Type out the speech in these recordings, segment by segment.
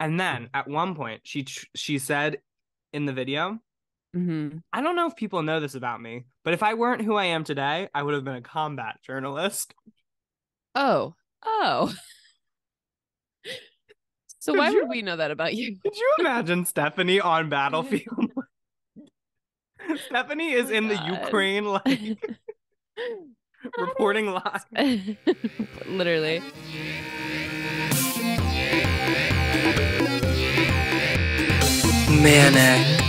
And then at one point, she she said in the video, hmm I don't know if people know this about me, but if I weren't who I am today, I would have been a combat journalist. Oh, oh. so Could why you- would we know that about you? Could you imagine Stefani on battlefield? Stefani is Oh in the Ukraine, like reporting live. Literally. Manic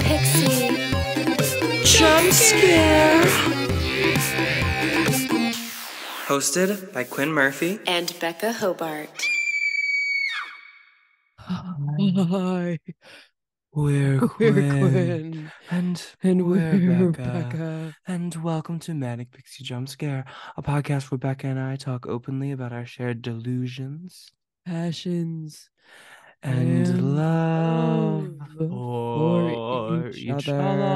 Pixie. jump scare. Hosted by Quinn Murphy. And Becca Hobart. Hi, We're we're Quinn. Quinn. And, And we're we're Becca. Becca. And welcome to Manic Pixie Jump Scare, a podcast where Becca and I talk openly about our shared delusions Passions. And, And love love for, each each, other. other.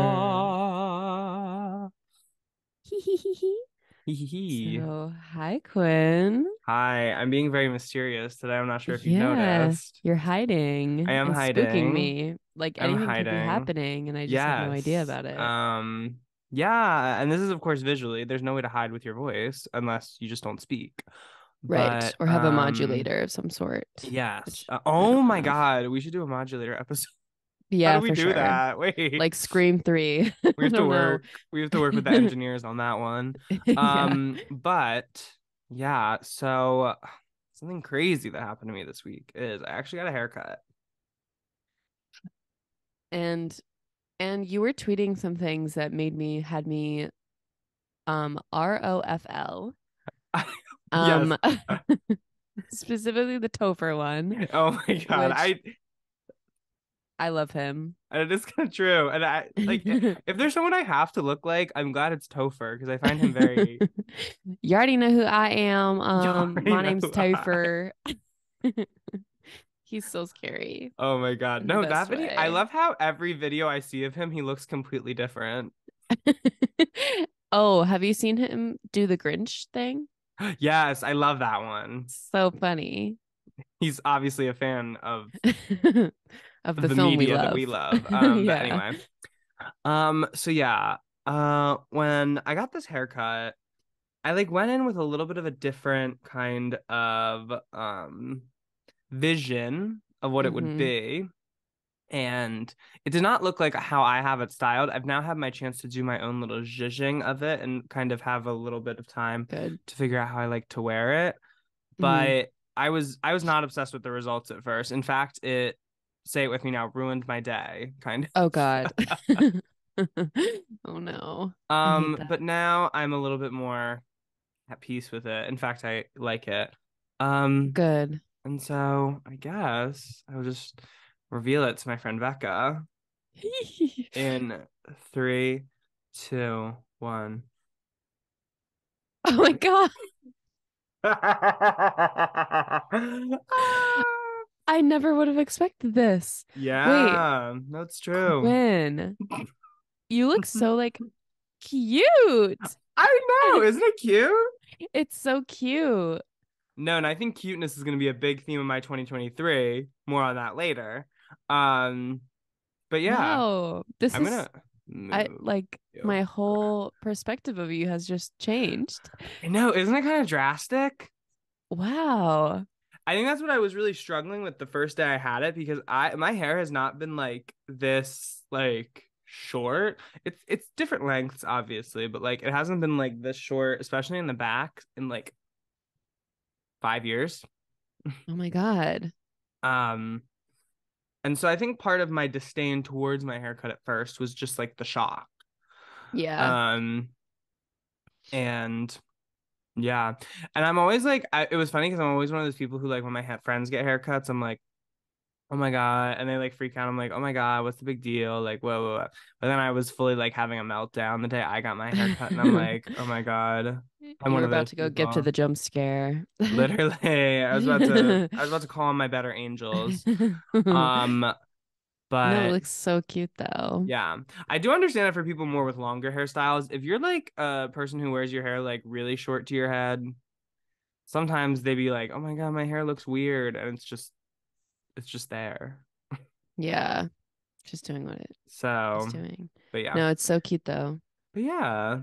So, hi, Quinn. Hi, I'm being very mysterious today. I'm not sure if you Yeah, noticed. You're hiding. I am and hiding. Spooking me. Like I'm anything could be happening, and I just have no idea about it. Um, yeah, and this is of course visually. There's no way to hide with your voice unless you just don't speak. Right. But, or have a um, modulator of some sort. Yes. which Uh, oh my have. god, we should do a modulator episode. Yeah, How do we do sure. that? Wait, Like Scream 3. we have to don't know. work. We have to work with the engineers on that one. Yeah. Um, but yeah, so something crazy that happened to me this week is I actually got a haircut. and and you were tweeting some things that made me had me um R-O-F-L. Um specifically the Topher one. Oh my god, I I love him. and it is kind of true. And I like if there's someone I have to look like, I'm glad it's Topher because I find him very you already know who I am. Um my name's Topher. He's so scary. Oh my god. No, that video I love how every video I see of him, he looks completely different. oh, have you seen him do the Grinch thing? Yes, I love that one. So funny. He's obviously a fan of of the, the, film media we love. that we love. Um, Yeah. but anyway. Um, so yeah, uh, when I got this haircut, I like went in with a little bit of a different kind of um vision of what it would Mhm. be. And it did not look like how I have it styled. I've now had my chance to do my own little zhuzhing of it and kind of have a little bit of time Good. to figure out how I like to wear it. Mhm. But I was I was not obsessed with the results at first. In fact, it say it with me now ruined my day kind of. Oh God. oh no. Um but now I'm a little bit more at peace with it. In fact, I like it. Um Good. and so I guess I was just reveal it to my friend Becca in three, two, one. oh my God. I never would have expected this. yeah, that's true. Quinn. You look so like cute. I know, isn't it cute? It's so cute. No, and I think cuteness is going to be a big theme of my 2023. More on that later. Um, but yeah, Wow. This I'm is gonna. I like my whole perspective of you has just changed. I know, isn't it kind of drastic? Wow. I think that's what I was really struggling with the first day I had it because I my hair has not been like this like short. It's it's different lengths obviously, but like it hasn't been like this short, especially in the back in like 5 years. Oh my God. Um and so I think part of my disdain towards my haircut at first was just like the shock. Yeah. Um and yeah. And I'm always like I, it was funny because I'm always one of those people who like when my ha- friends get haircuts, I'm like, oh my God. And they like freak out. I'm like, oh my God, what's the big deal? Like, whoa, whoa, whoa. But then I was fully like having a meltdown the day I got my hair cut And I'm like, oh my God. I'm about to go get to the jump scare. Literally. I was about to I was about to call on my better angels. Um but no, it looks so cute though. Yeah. I do understand it for people more with longer hairstyles. If you're like a person who wears your hair like really short to your head, sometimes they be like, "Oh my god, my hair looks weird." And it's just it's just there. Yeah. Just doing what it So, doing. but yeah. No, it's so cute though. But yeah.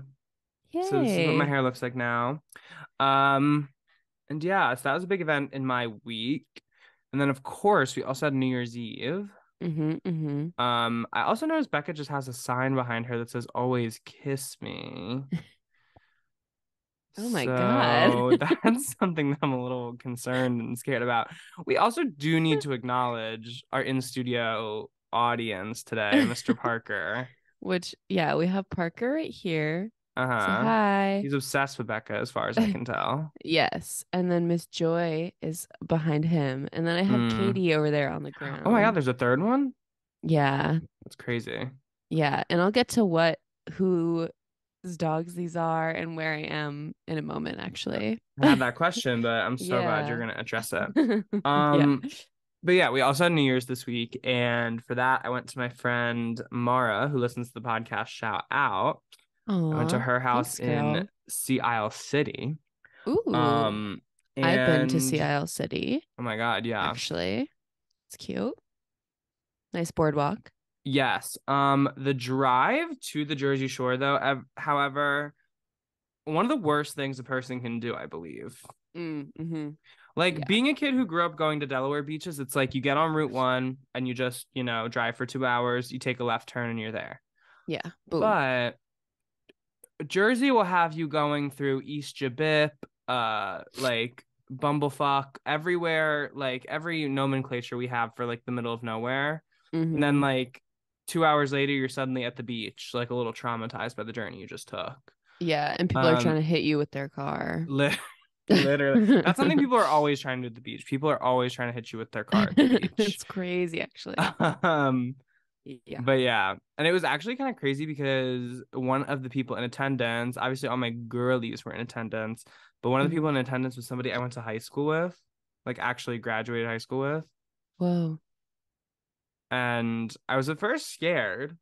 Yay. So this is what my hair looks like now. Um, and yeah, so that was a big event in my week. And then of course we also had New Year's Eve. Mm-hmm, mm-hmm. Um, I also noticed Becca just has a sign behind her that says "Always kiss me." Oh my God. So that's something that I'm a little concerned and scared about. We also do need to acknowledge our in studio audience today, Mr. Parker. Which yeah, we have Parker right here. Uh Say huh. hi. He's obsessed with Becca, as far as I can tell. Yes. And then Miss Joy is behind him. And then I have Mm. Katie over there on the ground. Oh my God, there's a third one. Yeah. That's crazy. Yeah. And I'll get to what whose dogs these are and where I am in a moment, actually. I had that question, but I'm so glad you're gonna address it. yeah. Um, But yeah, we also had New Year's this week, and for that, I went to my friend Mara, who listens to the podcast. Shout out! I went to her house thanks, in Sea Isle City. Ooh. Um, I've been to Sea Isle City, Oh my god, yeah, actually. It's cute. Nice boardwalk. Yes. Um, the drive to the Jersey Shore, though, ev- however, one of the worst things a person can do, I believe. Mm-hmm. Like Yeah. being a kid who grew up going to Delaware beaches, it's like you get on Route One and you just, you know, drive for two hours, you take a left turn and you're there. Yeah. Boom. But Jersey will have you going through East Jabip, uh, like Bumblefuck, everywhere, like every nomenclature we have for like the middle of nowhere. And then Mhm. like two hours later, you're suddenly at the beach, like a little traumatized by the journey you just took. yeah, and people are trying um, to hit you with their car. Li- Literally. That's something people are always trying to do at the beach. People are always trying to hit you with their car at the it's crazy, actually. um yeah. But yeah, and it was actually kind of crazy because one of the people in attendance, obviously all my girlies were in attendance, but one of the Mhm. people in attendance was somebody I went to high school with, like actually graduated high school with. Whoa. And I was at first scared,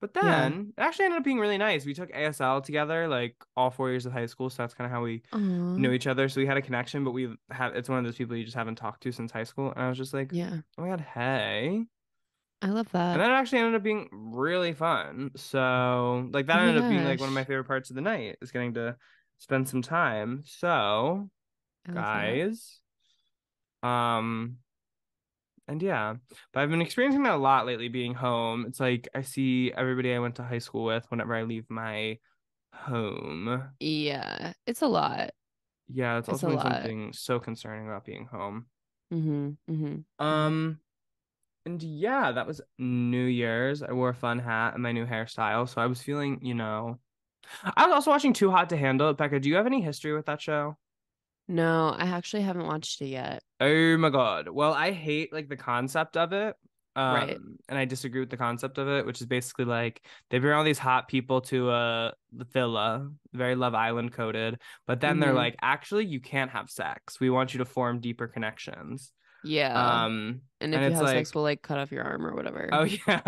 but Yeah. then it actually ended up being really nice. We took ASL together, like all four years of high school, so that's kind of how we Aw. knew each other. So we had a connection, but we have it's one of those people you just haven't talked to since high school. And I was just like, Yeah. oh my god, hey. I love that. and that actually ended up being really fun. So, like, that Oh ended up being like one of my favorite parts of the night is getting to spend some time. So, love that. guys, um, and yeah, but I've been experiencing that a lot lately being home. It's like I see everybody I went to high school with whenever I leave my home. Yeah. It's a lot. Yeah, it's It's also something so concerning about being home. Mm-hmm. Mm-hmm. Um, and yeah, that was New Year's. I wore a fun hat and my new hairstyle, so I was feeling, you know. I was also watching Too Hot to Handle. Becca, do you have any history with that show? No, I actually haven't watched it yet. Oh my God. Well, I hate like the concept of it. Um, Right. and I disagree with the concept of it, which is basically like they bring all these hot people to a villa, very Love Island coded, but then they're Mhm. like, actually, you can't have sex. We want you to form deeper connections. Yeah. Um, and if and you it's have like, sex, we'll like cut off your arm or whatever. Oh yeah,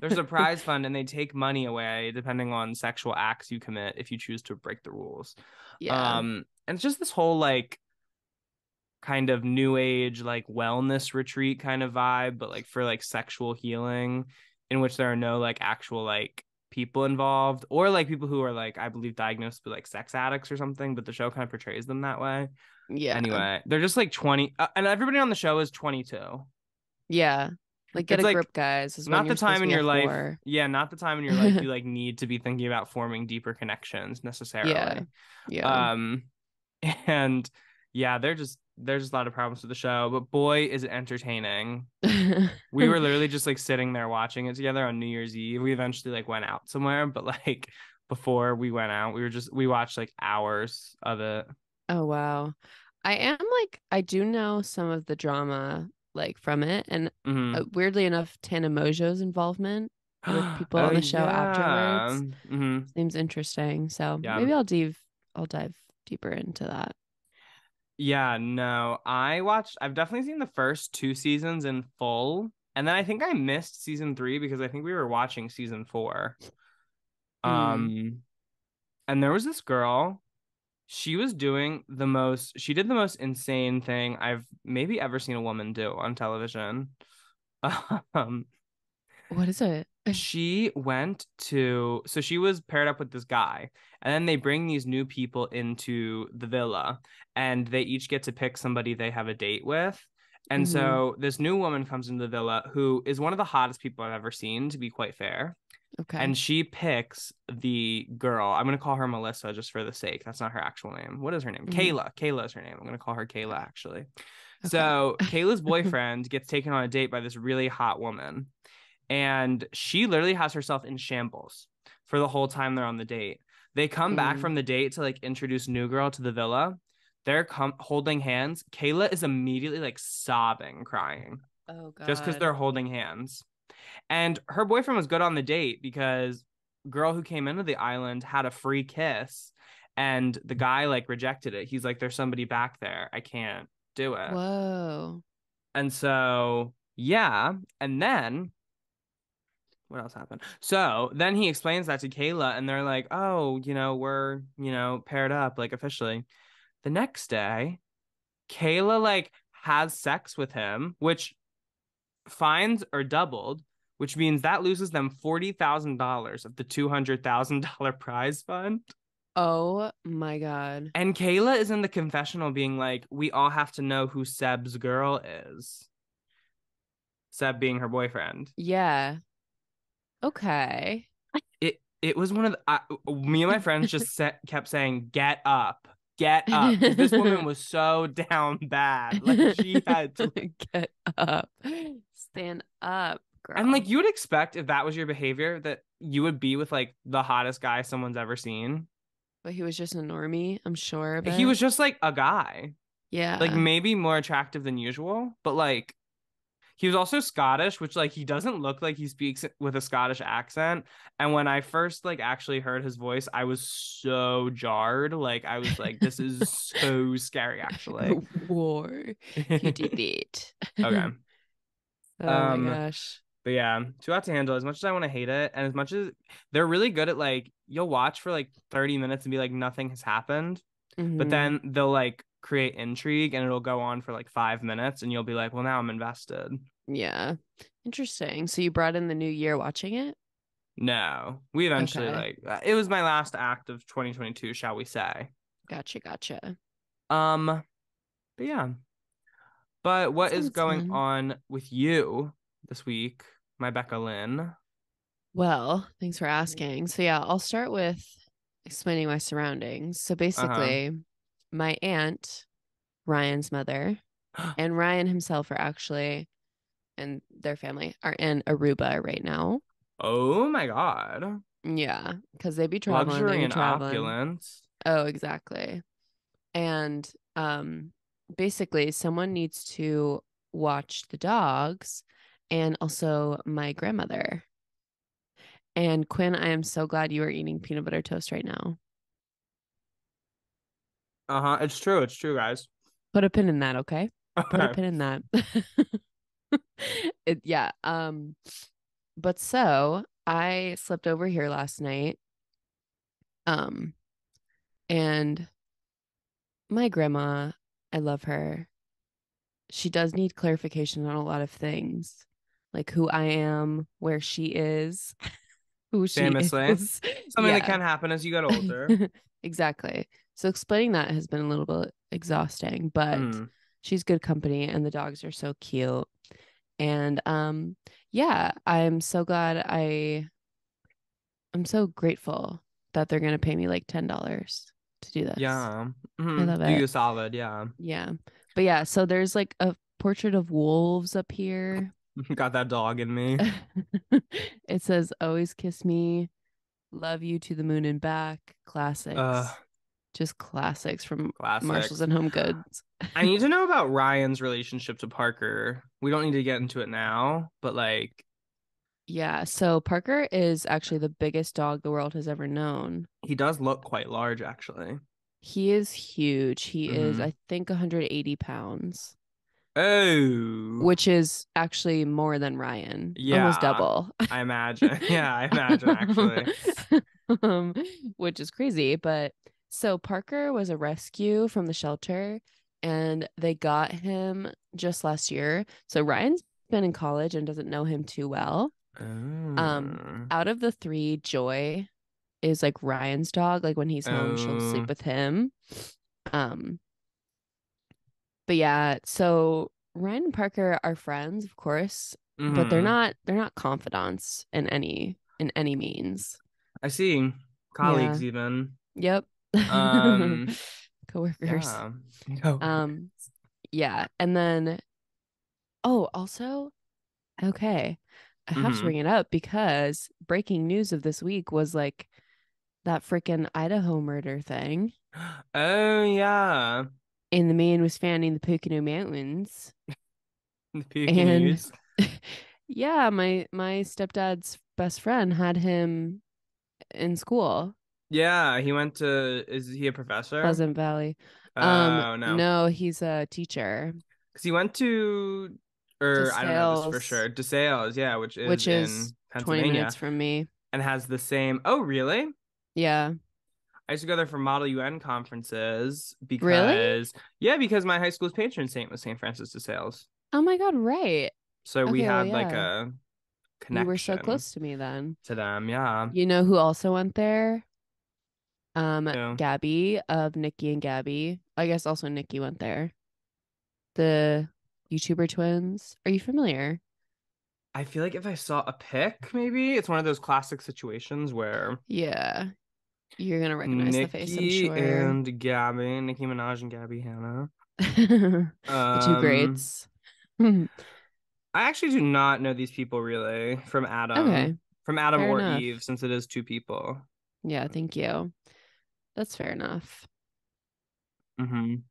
there's a prize fund, and they take money away depending on sexual acts you commit if you choose to break the rules. Yeah. Um, and it's just this whole like kind of new age like wellness retreat kind of vibe, but like for like sexual healing, in which there are no like actual like people involved or like people who are like I believe diagnosed with like sex addicts or something, but the show kind of portrays them that way. yeah. Anyway, they're just like 20 uh, and everybody on the show is 22. Yeah. Like get It's a like, grip, guys. Is not the time in your life yeah not the time in your life you like need to be thinking about forming deeper connections necessarily Yeah. Yeah. um and yeah they're just there's just a lot of problems with the show but boy is it entertaining we were literally just like sitting there watching it together on new year's eve we eventually like went out somewhere but like before we went out we were just we watched like hours of it Oh wow. I am like I do know some of the drama like from it and Mhm. uh, weirdly enough Tana Mongeau's involvement with people on Oh, the show afterwards. Mhm. seems interesting. So Yeah. maybe I'll dive I'll dive deeper into that. Yeah, no. I watched I've definitely seen the first two seasons in full. And then I think I missed season 3 because I think we were watching season 4. Mm. Um and there was this girl she was doing the most she did the most insane thing I've maybe ever seen a woman do on television. Um What is it? She went to so she was paired up with this guy and then they bring these new people into the villa and they each get to pick somebody they have a date with and Mhm. so this new woman comes into the villa who is one of the hottest people i've ever seen to be quite fair Okay. and she picks the girl i'm going to call her melissa just for the sake that's not her actual name what is her name Mhm. kayla kayla is her name i'm going to call her kayla actually Okay. so Kayla's boyfriend gets taken on a date by this really hot woman. And she literally has herself in shambles for the whole time they're on the date. They come back Mm. from the date to like introduce new girl to the villa. They're com- holding hands. Kayla is immediately like sobbing, crying oh god. just because they're holding hands. And her boyfriend was good on the date because girl who came into the island had a free kiss and the guy like rejected it. He's like, There's somebody back there. I can't do it. Whoa. And so, yeah. And then what else happened? So then he explains that to Kayla, and they're like, oh, you know, we're, you know, paired up, like officially. The next day, Kayla like has sex with him, which fines are doubled, which means that loses them $40,000 of the $200,000 prize fund. Oh my god. And Kayla is in the confessional being like, we all have to know who Seb's girl is. Seb being her boyfriend. Yeah. Okay. It it was one of the I, me and my friends just set, kept saying, "Get up, get up. This woman was so down bad, like she had to, get up. Stand up, girl. and like you would expect if that was your behavior that you would be with like the hottest guy someone's ever seen. but he was just a normie, I'm sure. He was just like a guy, yeah. like maybe more attractive than usual, but like he was also Scottish, which like he doesn't look like he speaks with a Scottish accent. And when I first like actually heard his voice, I was so jarred. Like I was like, this is so scary, actually. war. You did it. okay. Oh Um, my gosh. But yeah, too hot to handle. As much as I want to hate it, and as much as they're really good at like, you'll watch for like 30 minutes and be like, nothing has happened. But Mhm. then they'll like create intrigue and it'll go on for like five minutes and you'll be like, well, now I'm invested. yeah. Interesting. So you brought in the new year watching it? No, we eventually Okay. like uh, it was my last act of 2022, shall we say? Gotcha, gotcha. Um, but yeah. But what is going fun. on with you this week, my Becca Lynn? Well, thanks for asking. So yeah, I'll start with explaining my surroundings. So basically, my aunt, Ryan's mother, and Ryan himself are actually and their family are in Aruba right now. Oh my god, Yeah, because they be traveling. luxury and traveling. opulence. Oh, exactly. And um basically someone needs to watch the dogs and also my grandmother. And Quinn, I am so glad you are eating peanut butter toast right now. Uh huh. It's true. It's true, guys. Put a pin in that, okay? Put a pin in that. it, yeah. Um, but so I slept over here last night. Um, and my grandma, I love her. She does need clarification on a lot of things, like who I am, where she is, who she Famously. is. Something that can happen as you get older. exactly. So explaining that has been a little bit exhausting, but Mm. she's good company and the dogs are so cute. And um yeah, I'm so glad I I'm so grateful that they're gonna pay me like ten dollars to do this. Yeah. Mm-hmm. love Do you it. solid. Yeah. Yeah. But yeah, so there's like a portrait of wolves up here. Got that dog in me. it says always kiss me, love you to the moon and back. Classics. Uh, Just classics from classic. Marshalls and Home Goods. I need to know about Ryan's relationship to Parker. We don't need to get into it now, but like Yeah, so Parker is actually the biggest dog the world has ever known. he does look quite large actually. He is huge. He is, Mhm. I think, 180 pounds, Oh, which is actually more than Ryan. Yeah. Almost double. I imagine. Yeah, I imagine actually. um, which is crazy. But So Parker was a rescue from the shelter and they got him just last year. So Ryan's been in college and doesn't know him too well. Um, Out of the three, Joy is like Ryan's dog. Like when he's home, she'll Oh. sleep with him. Um but yeah, so Ryan and Parker are friends, of course, but they're mhm. not they're not confidants in any in any means. I see. Colleagues, even. Yep. Um, Coworkers. Yeah. No. Um, yeah. And then, oh, also, okay, I have to Mhm. bring it up because breaking news of this week was like that freaking Idaho murder thing. Oh yeah. And the man was found in the Pocono Mountains. The Peking And- Yeah, my my stepdad's best friend had him in school, Yeah, he went to. Is he a professor? Pleasant Valley. Oh Um, no, no, he's a teacher, because he went to, or I don't know this for sure. DeSales, yeah, which is which is 20 Pennsylvania minutes from me. and has the same. Oh really? Yeah. I used to go there for Model UN conferences because really? yeah, because my high school's patron saint was St. Francis de Sales. Oh my God, right. So we Okay, well, had like a connection You were so close to me then. to them. Yeah. You know who also went there? Um, Who? Gabby of Nikki and Gabby. I guess also Nikki went there. The YouTuber twins. Are you familiar? I feel like if I saw a pic, maybe it's one of those classic situations where Yeah. You're gonna recognize Nikki the face, I'm sure. and Gabby, Nicki Minaj and Gabbie Hanna. the two Um, greats. I actually do not know these people really from Adam. okay. From Adam fair or enough. Eve, since it is two people. Yeah, thank you. That's fair enough. hmm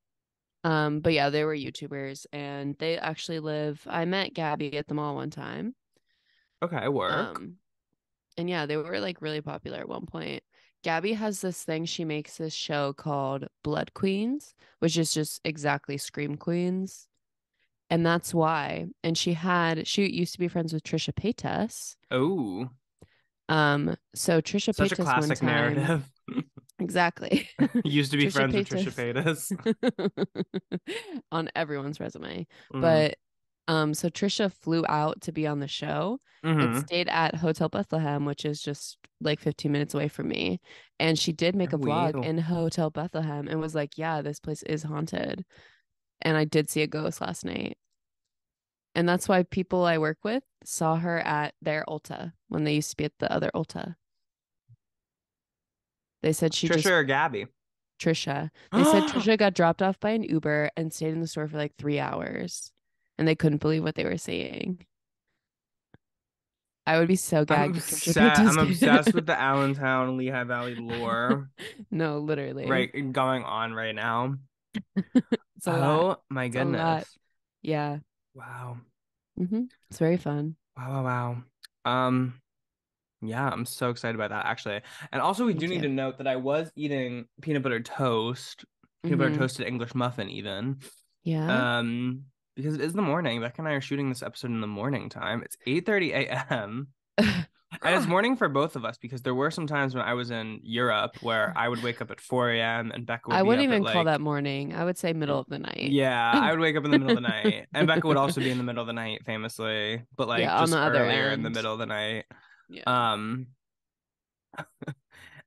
Um, but yeah, they were YouTubers and they actually live. I met Gabby at the mall one time. Okay, work. Um, and yeah, they were like really popular at one point. Gabby has this thing, she makes this show called Blood Queens, which is just exactly Scream Queens. And that's why. And she had she used to be friends with Trisha Paytas. oh, Um, so Trisha such a Paytas classic one time, narrative. Exactly. Used to be friends with Trisha Paytas. on everyone's resume. Mhm. But um, so Trisha flew out to be on the show and Mhm. stayed at Hotel Bethlehem, which is just like 15 minutes away from me. And she did make a Oh, vlog wow. in Hotel Bethlehem and was like, Yeah, this place is haunted. And I did see a ghost last night. And that's why people I work with saw her at their Ulta when they used to be at the other Ulta. They said she Trisha just or Gabby? Trisha. They said Trisha got dropped off by an Uber and stayed in the store for like three hours. And they couldn't believe what they were seeing. I would be so I'm gagged. obsessed. I'm obsessed with the Allentown Lehigh Valley lore no, literally. right going on right now. Oh lot. my It's goodness! Yeah. Wow, Mm-hmm. It's very fun. wow, wow, wow. Um, yeah, I'm so excited about that actually. And also, we Me do need too. to note that I was eating peanut butter toast, peanut butter Mhm. toasted English muffin, even. Yeah. Um, because it is the morning. Beck and I are shooting this episode in the morning time. It's 8:30 a.m. And it's morning for both of us because there were some times when I was in Europe where I would wake up at 4 a.m. and Becca would I be wouldn't up at, even call like- that morning. I would say middle of the night. Yeah, I would wake up in the middle of the night. And Becca would also be in the middle of the night, famously, but like Yeah, on just the other earlier in the end. middle of the night. Yeah. Um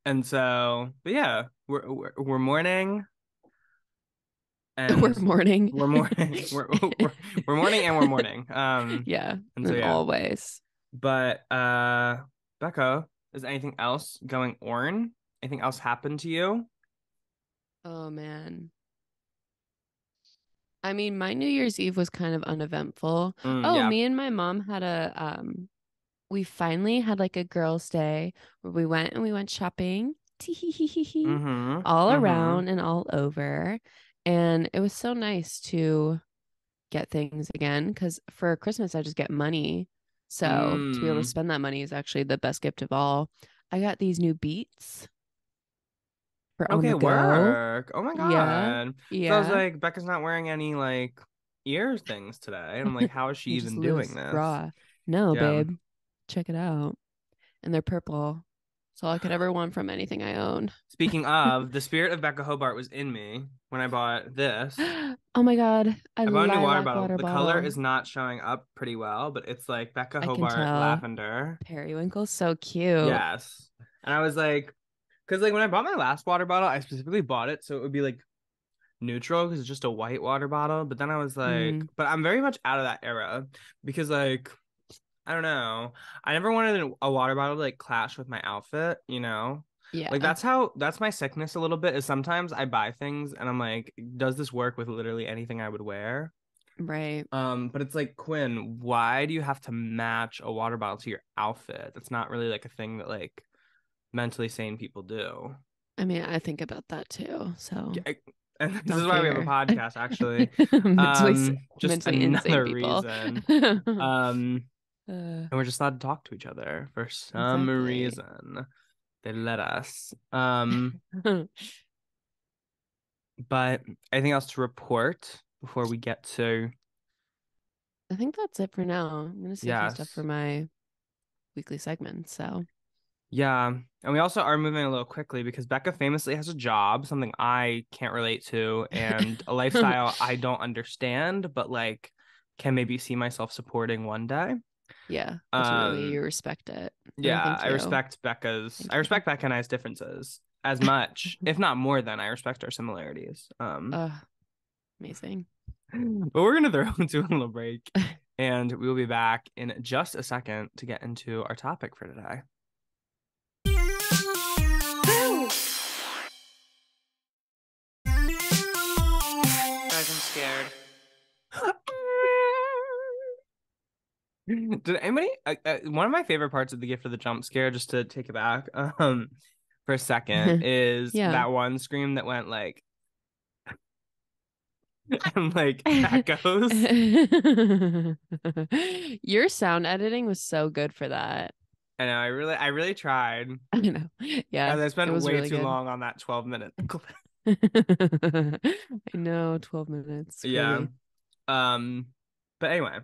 and so but yeah, we're we're, we're morning. And we're morning. we're morning. We're, we're we're morning and we're morning. Um yeah. and so yeah. all ways. But uh Becca, is anything else going on? Anything else happened to you? Oh man. I mean, my New Year's Eve was kind of uneventful. Mm, Oh, yeah. me and my mom had a um we finally had like a girls' day where we went and we went shopping. Mhm, all mhm. around and all over. And it was so nice to get things again because for Christmas, I just get money. So to be able Mm. to spend that money is actually the best gift of all. I got these new beats for Okay, go. work. Oh my god. Yeah, god. So Yeah. I was like, Becca's not wearing any like ear things today. And I'm like, how is she even doing this? Raw. No, Yeah. babe. Check it out. And they're purple. It's all I could ever want from anything I own. Speaking of, the spirit of Becca Hobart was in me when I bought this. oh my god, I, I bought a new water bottle. water the bottle. color is not showing up pretty well, but it's like Becca Hobart lavender. periwinkle, so cute. Yes. And I was like, because like when I bought my last water bottle, I specifically bought it so it would be like neutral because it's just a white water bottle. But then I was like, Mm. but I'm very much out of that era because like I don't know. I never wanted a water bottle to like clash with my outfit, you know? yeah. Like that's how that's my sickness a little bit is sometimes I buy things and I'm like, does this work with literally anything I would wear? right. Um, but it's like Quinn, why do you have to match a water bottle to your outfit? That's not really like a thing that like mentally sane people do. I mean, I think about that too. So Yeah, I- and this Don't is why we have a podcast actually. mentally, Um, just mentally insane another reason. Um, Uh, and we're just allowed to talk to each other for some Exactly. reason. They let us. Um, but anything else to report before we get to I think that's it for now. I'm gonna see some stuff for my weekly segment. So Yeah. And we also are moving a little quickly because Becca famously has a job, something I can't relate to, and a lifestyle I don't understand, but like can maybe see myself supporting one day. Yeah, ultimately Um, you respect it. Yeah, thank I respect Becca's I respect Becca and I's differences as much, if not more than I respect our similarities. Um Uh, amazing. but we're gonna throw into a little break and we will be back in just a second to get into our topic for today. Guys, I'm scared. Did anybody? Uh, uh, one of my favorite parts of the gift of the jump scare, just to take it back, um, for a second, is Yeah. that one scream that went like, and like echoes. Your sound editing was so good for that. I know. I really, I really tried. I know. Yeah. and I spent way really too good. long on that twelve minute. I know, 12 minutes. Yeah. Um, but anyway,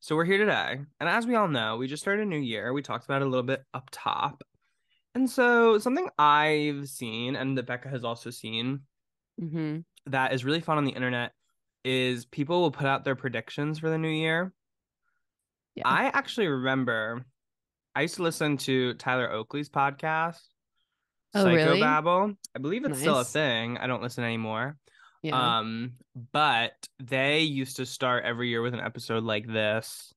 so we're here today, and as we all know, we just started a new year. We talked about it a little bit up top, and so something I've seen, and that Becca has also seen, Mhm. that is really fun on the internet, is people will put out their predictions for the new year. Yeah. I actually remember, I used to listen to Tyler Oakley's podcast, Oh, really? Psychobabble. I believe it's still a thing. I don't listen anymore. Yeah. Um, but they used to start every year with an episode like this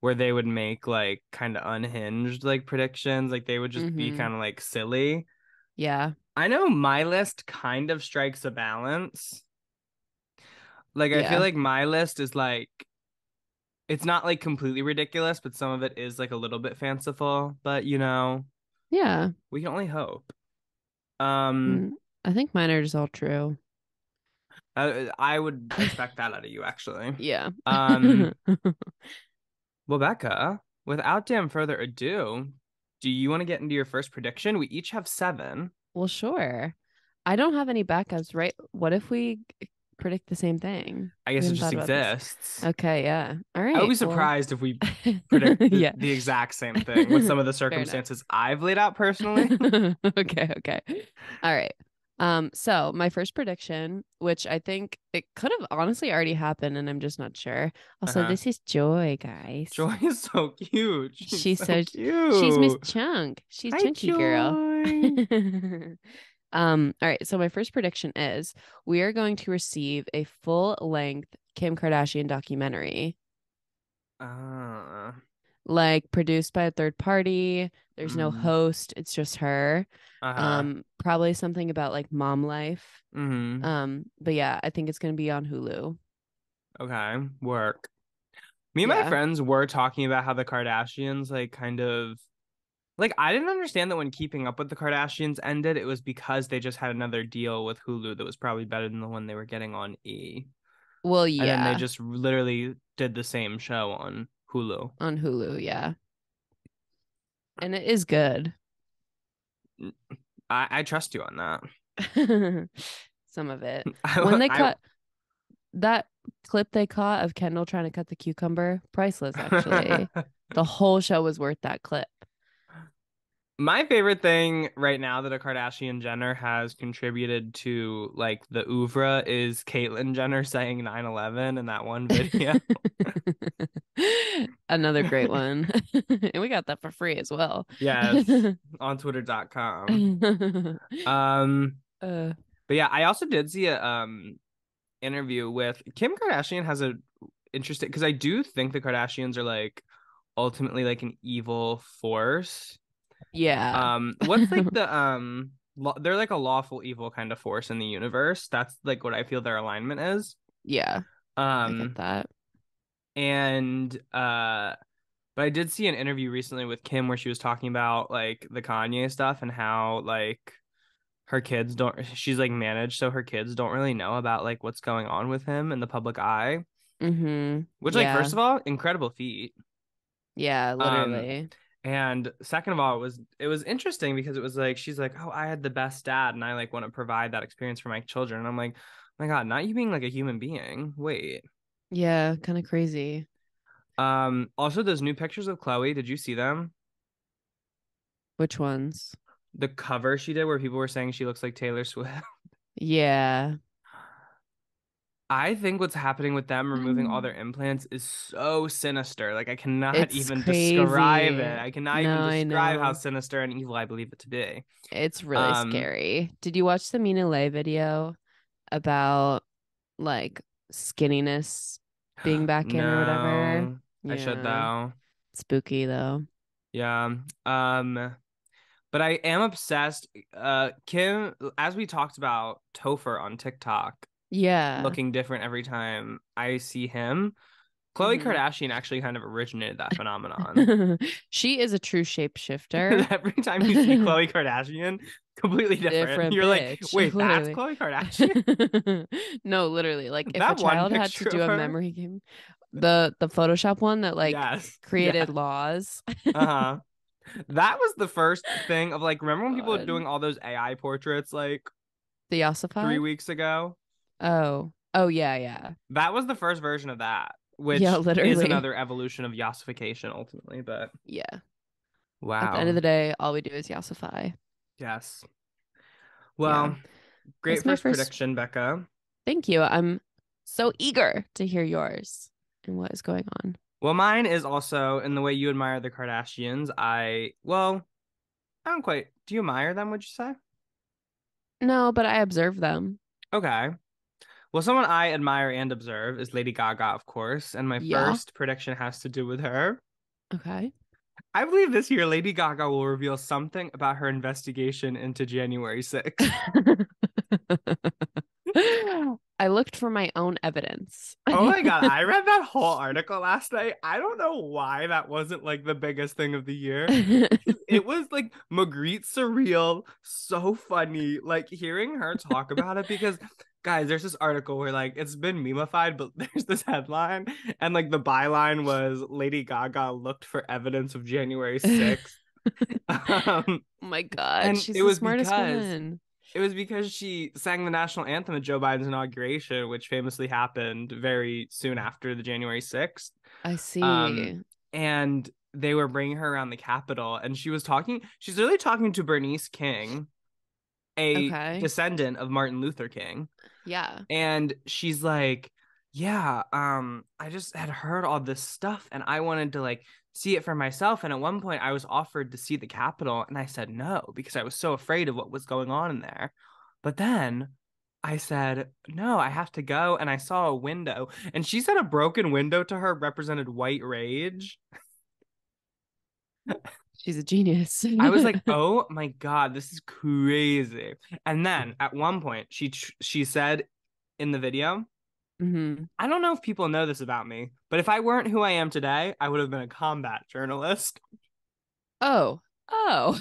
where they would make like kind of unhinged like predictions. Like they would just be Mhm. kind of like silly. yeah. I know my list kind of strikes a balance. Like I feel like my list is like it's not like completely ridiculous, but some of it is like a little bit fanciful, but you know, Yeah. we can only hope. Um Mm, I think mine are just all true. I, I would expect that out of you actually. Yeah. Um Well, Becca, without damn further ado, do you want to get into your first prediction? We each have seven. well, sure. I don't have any backups, right? What if we predict the same thing? I guess it just this. exists. Okay, yeah. All right. I would be well- surprised if we predict the, yeah. the exact same thing with some of the circumstances I've laid out personally. okay, okay. All right. Um, so my first prediction, which I think it could have honestly already happened, and I'm just not sure. Also, Uh-huh. this is Joy, guys. Joy is so cute. She's, She's so, so- cute. She's Miss Chunk. She's Hi, chunky girl. Um, all right. So my first prediction is we are going to receive a full length Kim Kardashian documentary, Ah, like produced by a third party. There's no Mm. host, it's just her. uh-huh. Um, probably something about like mom life. Mhm. Um, but yeah, I think it's gonna be on Hulu. Okay, work. Me and my friends were talking about how the Kardashians like kind of like I didn't understand that when Keeping Up with the Kardashians ended, it was because they just had another deal with Hulu that was probably better than the one they were getting on E. Well, yeah. And then they just literally did the same show on Hulu. on Hulu, yeah. And it is good. I, I trust you on that. Some of it. I, When they I- cut that clip they caught of Kendall trying to cut the cucumber, priceless actually. the whole show was worth that clip. My favorite thing right now that a Kardashian Jenner has contributed to like the oeuvre is Caitlyn Jenner saying 9/11 in that one video. Another great one. and we got that for free as well. yes, on twitter.com. Um uh, but yeah, I also did see a um interview with Kim Kardashian has a interesting because I do think the Kardashians are like ultimately like an evil force. Yeah. Um, what's like the um, lo- they're like a lawful evil kind of force in the universe. That's like what I feel their alignment is. yeah. I Um, get that. and uh, but I did see an interview recently with Kim where she was talking about like the Kanye stuff and how like her kids don't. She's like managed so her kids don't really know about like what's going on with him in the public eye. Mm-hmm. Which, like, Yeah. first of all, incredible feat. Yeah, Um, literally. And second of all, it was it was interesting because it was like she's like, oh, I had the best dad, and I like want to provide that experience for my children. And I'm like, oh my god, not you being like a human being. Wait. yeah, kind of crazy. Um. Also, those new pictures of Khloe. Did you see them? Which ones? The cover she did, where people were saying she looks like Taylor Swift. Yeah. I think what's happening with them removing all Mm. their implants is so sinister. Like I cannot It's even describe it. I cannot No, even describe how sinister and evil I believe it to be. It's really Um, scary. Did you watch the Mina Le video about like skinniness being back in or whatever? No, I should Yeah. though. Spooky though. Yeah. Um, but I am obsessed. Uh, Kim, as we talked about Topher on TikTok, Yeah. looking different every time I see him. Khloe Mhm. Kardashian actually kind of originated that phenomenon. she is a true shapeshifter. every time you see Khloe Kardashian, completely different. Different You're like, bitch, wait, that's literally. Khloe Kardashian? no, literally. Like if That a child had to do a memory game, the the Photoshop one that like yes. created laws. Uh-huh. That was the first thing of like, remember when people were doing all those AI portraits like The Yassify? three weeks ago? Oh. Oh yeah, yeah. That was the first version of that, which Yeah, literally. is another evolution of yassification ultimately. But Yeah. wow. At the end of the day, all we do is yassify. yes. Well, great That's my first, first- prediction, Becca. Thank you. I'm so eager to hear yours and what is going on. Well, mine is also in the way you admire the Kardashians. I well, I don't quite. Do you admire them? Would you say? No, but I observe them. Okay. Well, someone I admire and observe is Lady Gaga, of course, and my Yeah. first prediction has to do with her. Okay. I believe this year Lady Gaga will reveal something about her investigation into January 6th. I looked for my own evidence. Oh my god, I read that whole article last night. I don't know why that wasn't like the biggest thing of the year. It was like Magritte surreal, so funny. Like hearing her talk about it because guys, there's this article where like it's been memeified, but there's this headline and like the byline was Lady Gaga looked for evidence of January 6th. um, Oh my god, And she's it the was smartest because- woman. It was because she sang the national anthem at Joe Biden's inauguration, which famously happened very soon after the January 6th. I see. Um, And they were bringing her around the Capitol, and she was talking, she's really talking to Bernice King, a Okay. descendant of Martin Luther King. Yeah. And she's like, Yeah, um, I just had heard all this stuff and I wanted to like see it for myself. And at one point I was offered to see the Capitol, and I said no because I was so afraid of what was going on in there. But then I said, no, I have to go. And I saw a window, and she said a broken window to her represented white rage. She's a genius. I was like, oh my God, this is crazy. And then at one point, she she said in the video, Mhm. I don't know if people know this about me, but if I weren't who I am today, I would have been a combat journalist. Oh. Oh.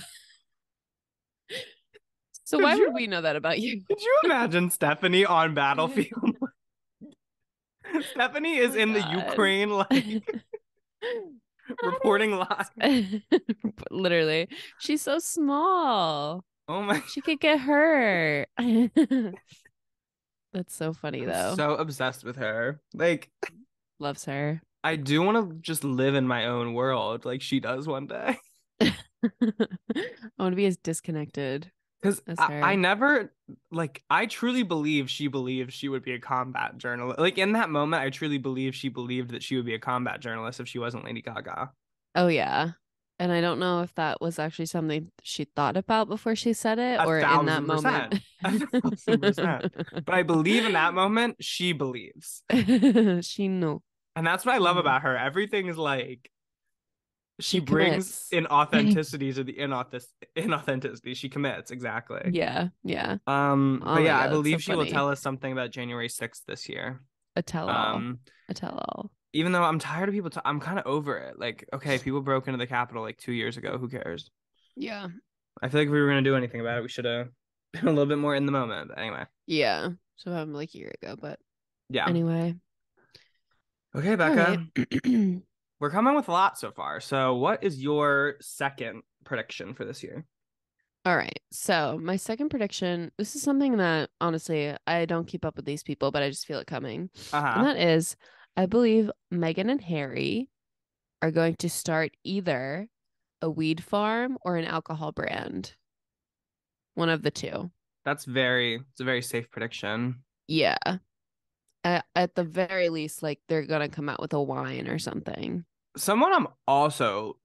so Could why you- would we know that about you? Could you imagine Stefani on battlefield? Stefani is Oh, in the Ukraine, like reporting live. Literally. She's so small. Oh my She could get hurt. That's so funny though. I'm so obsessed with her. Like, Loves her. I do want to just live in my own world like she does one day. I want to be as disconnected. Because I. I never like I truly believe she believed she would be a combat journalist. Like in that moment, I truly believe she believed that she would be a combat journalist if she wasn't Lady Gaga. Oh yeah. And I don't know if that was actually something she thought about before she said it A or in that moment. percent. Percent. But I believe in that moment, she believes. she knew. And that's what I love Mhm. about her. Everything is like she, brings commits. in authenticity to the inauth- inauthenticity. She commits, exactly. Yeah, yeah. Um, Oh but yeah, I God, so believe she will tell us something about January 6th this year. A tell all. Um, a tell all. even though I'm tired of people, i I'm kind of over it. Like, okay, people broke into the Capitol like two years ago. Who cares? Yeah. I feel like if we were gonna do anything about it, we should have been a little bit more in the moment. But anyway, Yeah. So I'm like a year ago, but yeah. anyway. Okay, Becca. we're coming with a lot so far. So, what is your second prediction for this year? All right. So my second prediction, this is something that honestly I don't keep up with these people, but I just feel it coming. Uh And that is I believe Meghan and Harry are going to start either a weed farm or an alcohol brand. One of the two. That's very. It's a very safe prediction. Yeah. At, at the very least, like they're gonna come out with a wine or something. Someone I'm also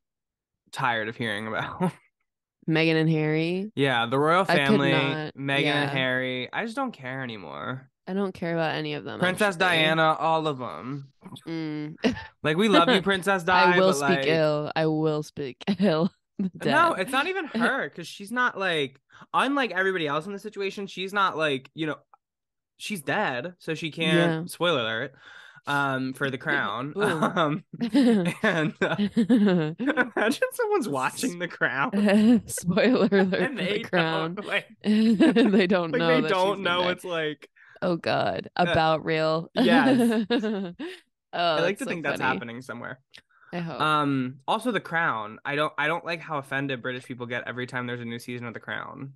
tired of hearing about. Meghan and Harry. yeah, the royal family, Meghan yeah. and Harry. I just don't care anymore. I don't care about any of them. Princess actually. Diana, all of them. Mm. Like we love you, Princess Diana. I will speak like, ill. I will speak ill. No, it's not even her because she's not like unlike everybody else in the situation. She's not like you know, she's dead, so she can't. Yeah. Spoiler alert. Um, for the crown. Um, and uh, imagine someone's watching the crown. Spoiler alert And for they the crown. don't, like, they don't like know. they don't know it's like. Oh God, about real. yes. oh, I like to so think that's happening somewhere. I hope. Um, also the crown. I don't. I don't like how offended British people get every time there's a new season of the crown.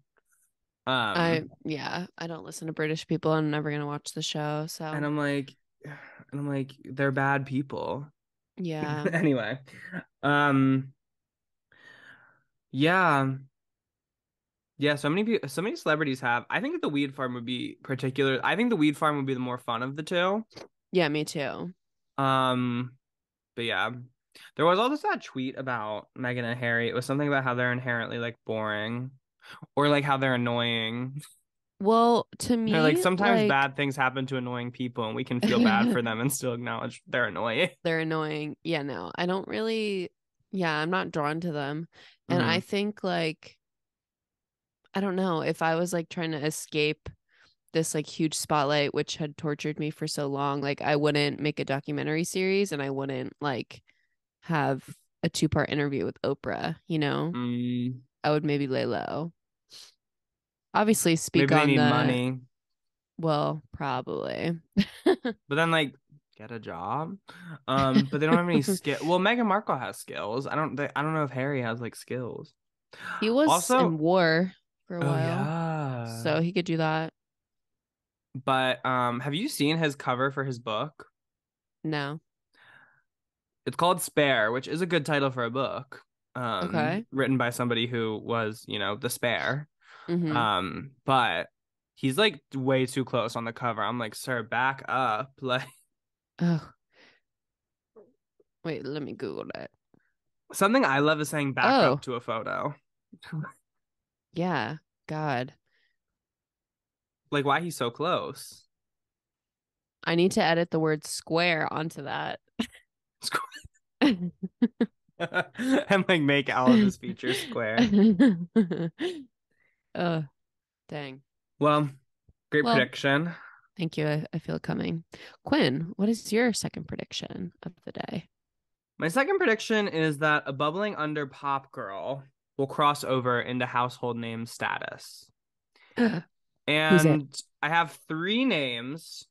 Um, I yeah. I don't listen to British people. I'm never gonna watch the show. So and I'm like, and I'm like, they're bad people. yeah. anyway, um, yeah, yeah. So many people, so many celebrities have. I think that the weed farm would be particular. I think the weed farm would be the more fun of the two. Yeah, me too. Um, but yeah, there was also that tweet about Meghan and Harry. It was something about how they're inherently like boring, or like how they're annoying. Well, to me, They're like sometimes like, bad things happen to annoying people, and we can feel bad for them and still acknowledge they're annoying. they're annoying. Yeah, no, I don't really. Yeah, I'm not drawn to them, and Mhm. I think like, I don't know if I was like trying to escape this like huge spotlight which had tortured me for so long like i wouldn't make a documentary series and i wouldn't like have a two part interview with oprah you know Mm, i would maybe lay low obviously speak maybe they on need the money, well probably but then like get a job. Um, but they don't have any skill. Well, Meghan Markle has skills. I don't. They, I don't know if Harry has like skills. he was Also- in war for a Oh while yeah. so he could do that but um, have you seen his cover for his book? no It's called Spare, which is a good title for a book. Um, Okay. Written by somebody who was, you know, the spare. Mhm. Um, but he's like way too close on the cover. I'm like, sir, back up. Like oh wait let me google that something I love is saying back Oh. up to a photo. yeah god Like why he's so close. i need to edit the word square onto that and like make all of his features square. Uh dang Well, great Well- prediction. thank you I, I feel it coming quinn what is your second prediction of the day My second prediction is that a bubbling under pop girl will cross over into household name status. And I have three names.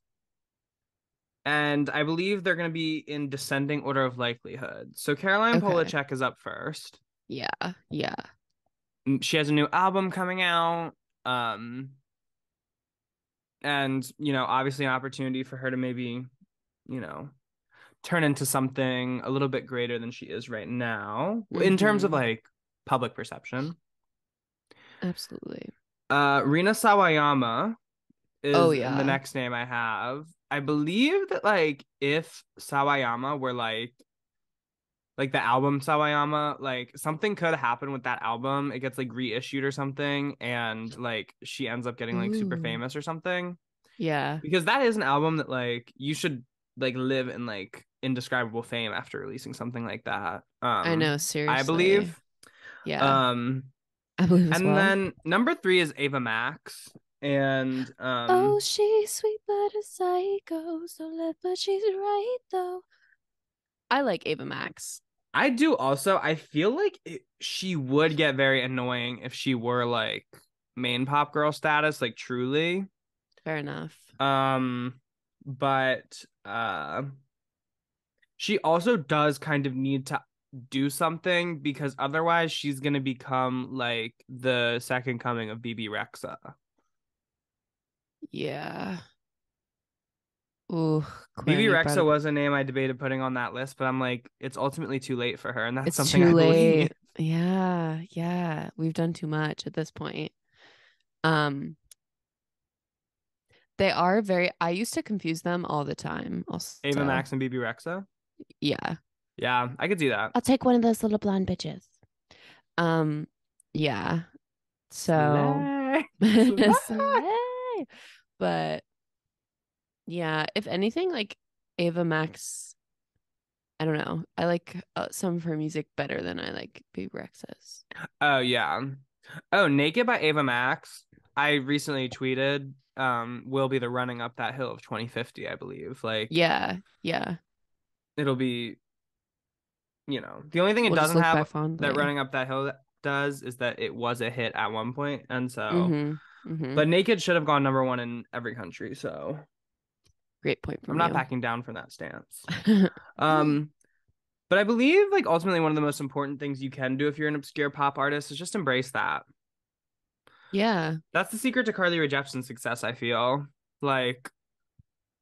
And I believe they're going to be in descending order of likelihood. So Caroline Okay. Polachek is up first. yeah yeah She has a new album coming out. Um and you know, obviously an opportunity for her to maybe, you know, turn into something a little bit greater than she is right now in terms of Mhm. like public perception. Absolutely. Uh, Rina Sawayama is Oh, yeah. the next name I have. I believe that like if Sawayama were like like the album Sawayama, like something could happen with that album. It gets like reissued or something, and like she ends up getting like super famous or something. Yeah. Because that is an album that like you should like live in like indescribable fame after releasing something like that. Um I know, seriously. I believe. Yeah. Um I believe and well. then number three is Ava Max. And um Oh, she's sweet but a psycho, so left but she's right though. I like Ava Max. I do also. I feel like it, she would get very annoying if she were like main pop girl status, like truly. Fair enough. Um, but uh, she also does kind of need to do something because otherwise she's gonna become like the second coming of Bebe Rexha. Yeah. Ooh, Bebe Quinn, you brought Rexha was a name I debated putting on that list, but I'm like, it's ultimately too late for her, and that's It's something too I late. believe. Yeah, yeah. We've done too much at this point. Um, they are very. I used to confuse them all the time. Also, Ava Max and Bebe Rexha. Yeah, Yeah, I could see that. I'll take one of those little blonde bitches. Um, yeah. So. Slay. Slay. But yeah, if anything, like Ava Max, I don't know. I like uh, some of her music better than I like Baby Rex's. Oh yeah. Oh, Naked by Ava Max. I recently tweeted um will be the running up that hill of 2050, I believe. Like Yeah, yeah. it'll be you know, the only thing it We'll doesn't have that running up that hill does is that it was a hit at one point and so Mhm, mhm. but Naked should have gone number 1 in every country, so Great point from I'm not you. backing down from that stance. Um, but I believe like ultimately one of the most important things you can do if you're an obscure pop artist is just embrace that. yeah, That's the secret to Carly Rae Jepsen's success, I feel. Like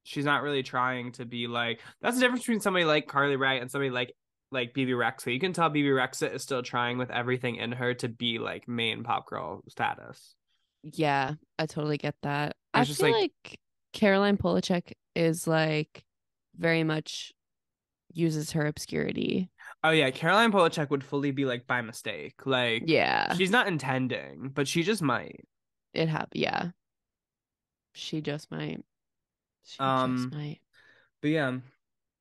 she's not really trying to be like that's the difference between somebody like Carly Rae and somebody like like Bebe Rexha. You can tell Bebe Rexha is still trying with everything in her to be like main pop girl status. yeah. I totally get that. I It's just feel like- like Caroline Polachek is like very much uses her obscurity. Oh yeah, Caroline Polachek would fully be like by mistake. Like Yeah, she's not intending, but she just might. it happened. Yeah, she just might. She Um, just might. But yeah.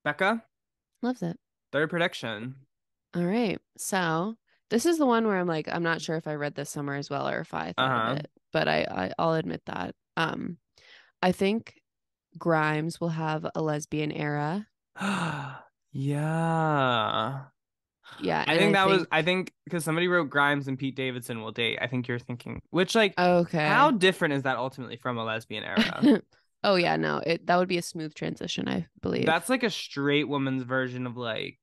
Becca, Loves it. third prediction. All right. So this is the one where I'm like, I'm not sure if I read this somewhere as well or if I thought Uh-huh. of it, but I, I I'll admit that. Um, I think Grimes will have a lesbian era. yeah. Yeah, I think that was I think because somebody wrote Grimes and Pete Davidson will date. I think you're thinking which like okay. how different is that ultimately from a lesbian era? oh yeah, no, it that would be a smooth transition, I believe. That's like a straight woman's version of like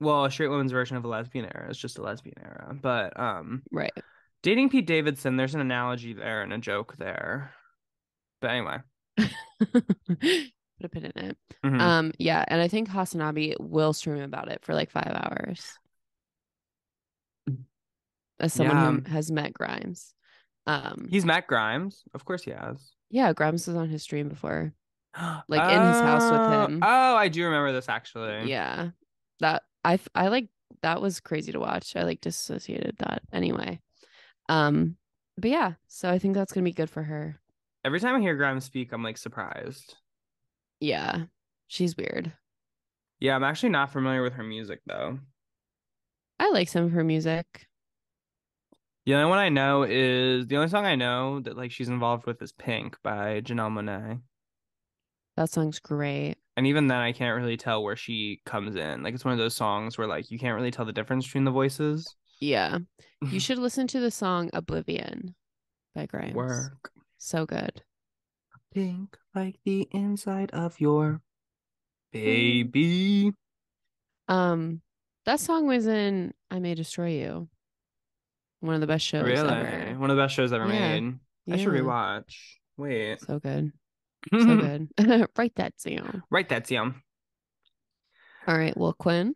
well, a straight woman's version of a lesbian era. It's just a lesbian era. But um right. dating Pete Davidson, there's an analogy there and a joke there. But anyway. Put a pin in it. Mhm. Um, yeah, and I think Hasanabi will stream about it for like five hours. As someone who has met Grimes. Um He's met Grimes. Of course he has. yeah, Grimes was on his stream before. Like, in his house with Oh, him. Oh, I do remember this actually. Yeah. That I I like that was crazy to watch. I like dissociated that anyway. Um but yeah, so I think that's gonna be good for her. Every time I hear Grimes speak, I'm like surprised. Yeah. She's weird. Yeah, I'm actually not familiar with her music though. I like some of her music. The only one I know is the only song I know that like she's involved with is Pink by Janelle Monáe. That song's great. And even then I can't really tell where she comes in. Like it's one of those songs where like you can't really tell the difference between the voices. Yeah. You should listen to the song Oblivion by Grimes. work. So good. Pink like the inside of your baby. Um that song was in I May Destroy You. One of the best shows really? ever. One of the best shows ever Yeah. made. I should rewatch. Wait. So good. So good. Write that down. Write that down. All right. Well, Quinn,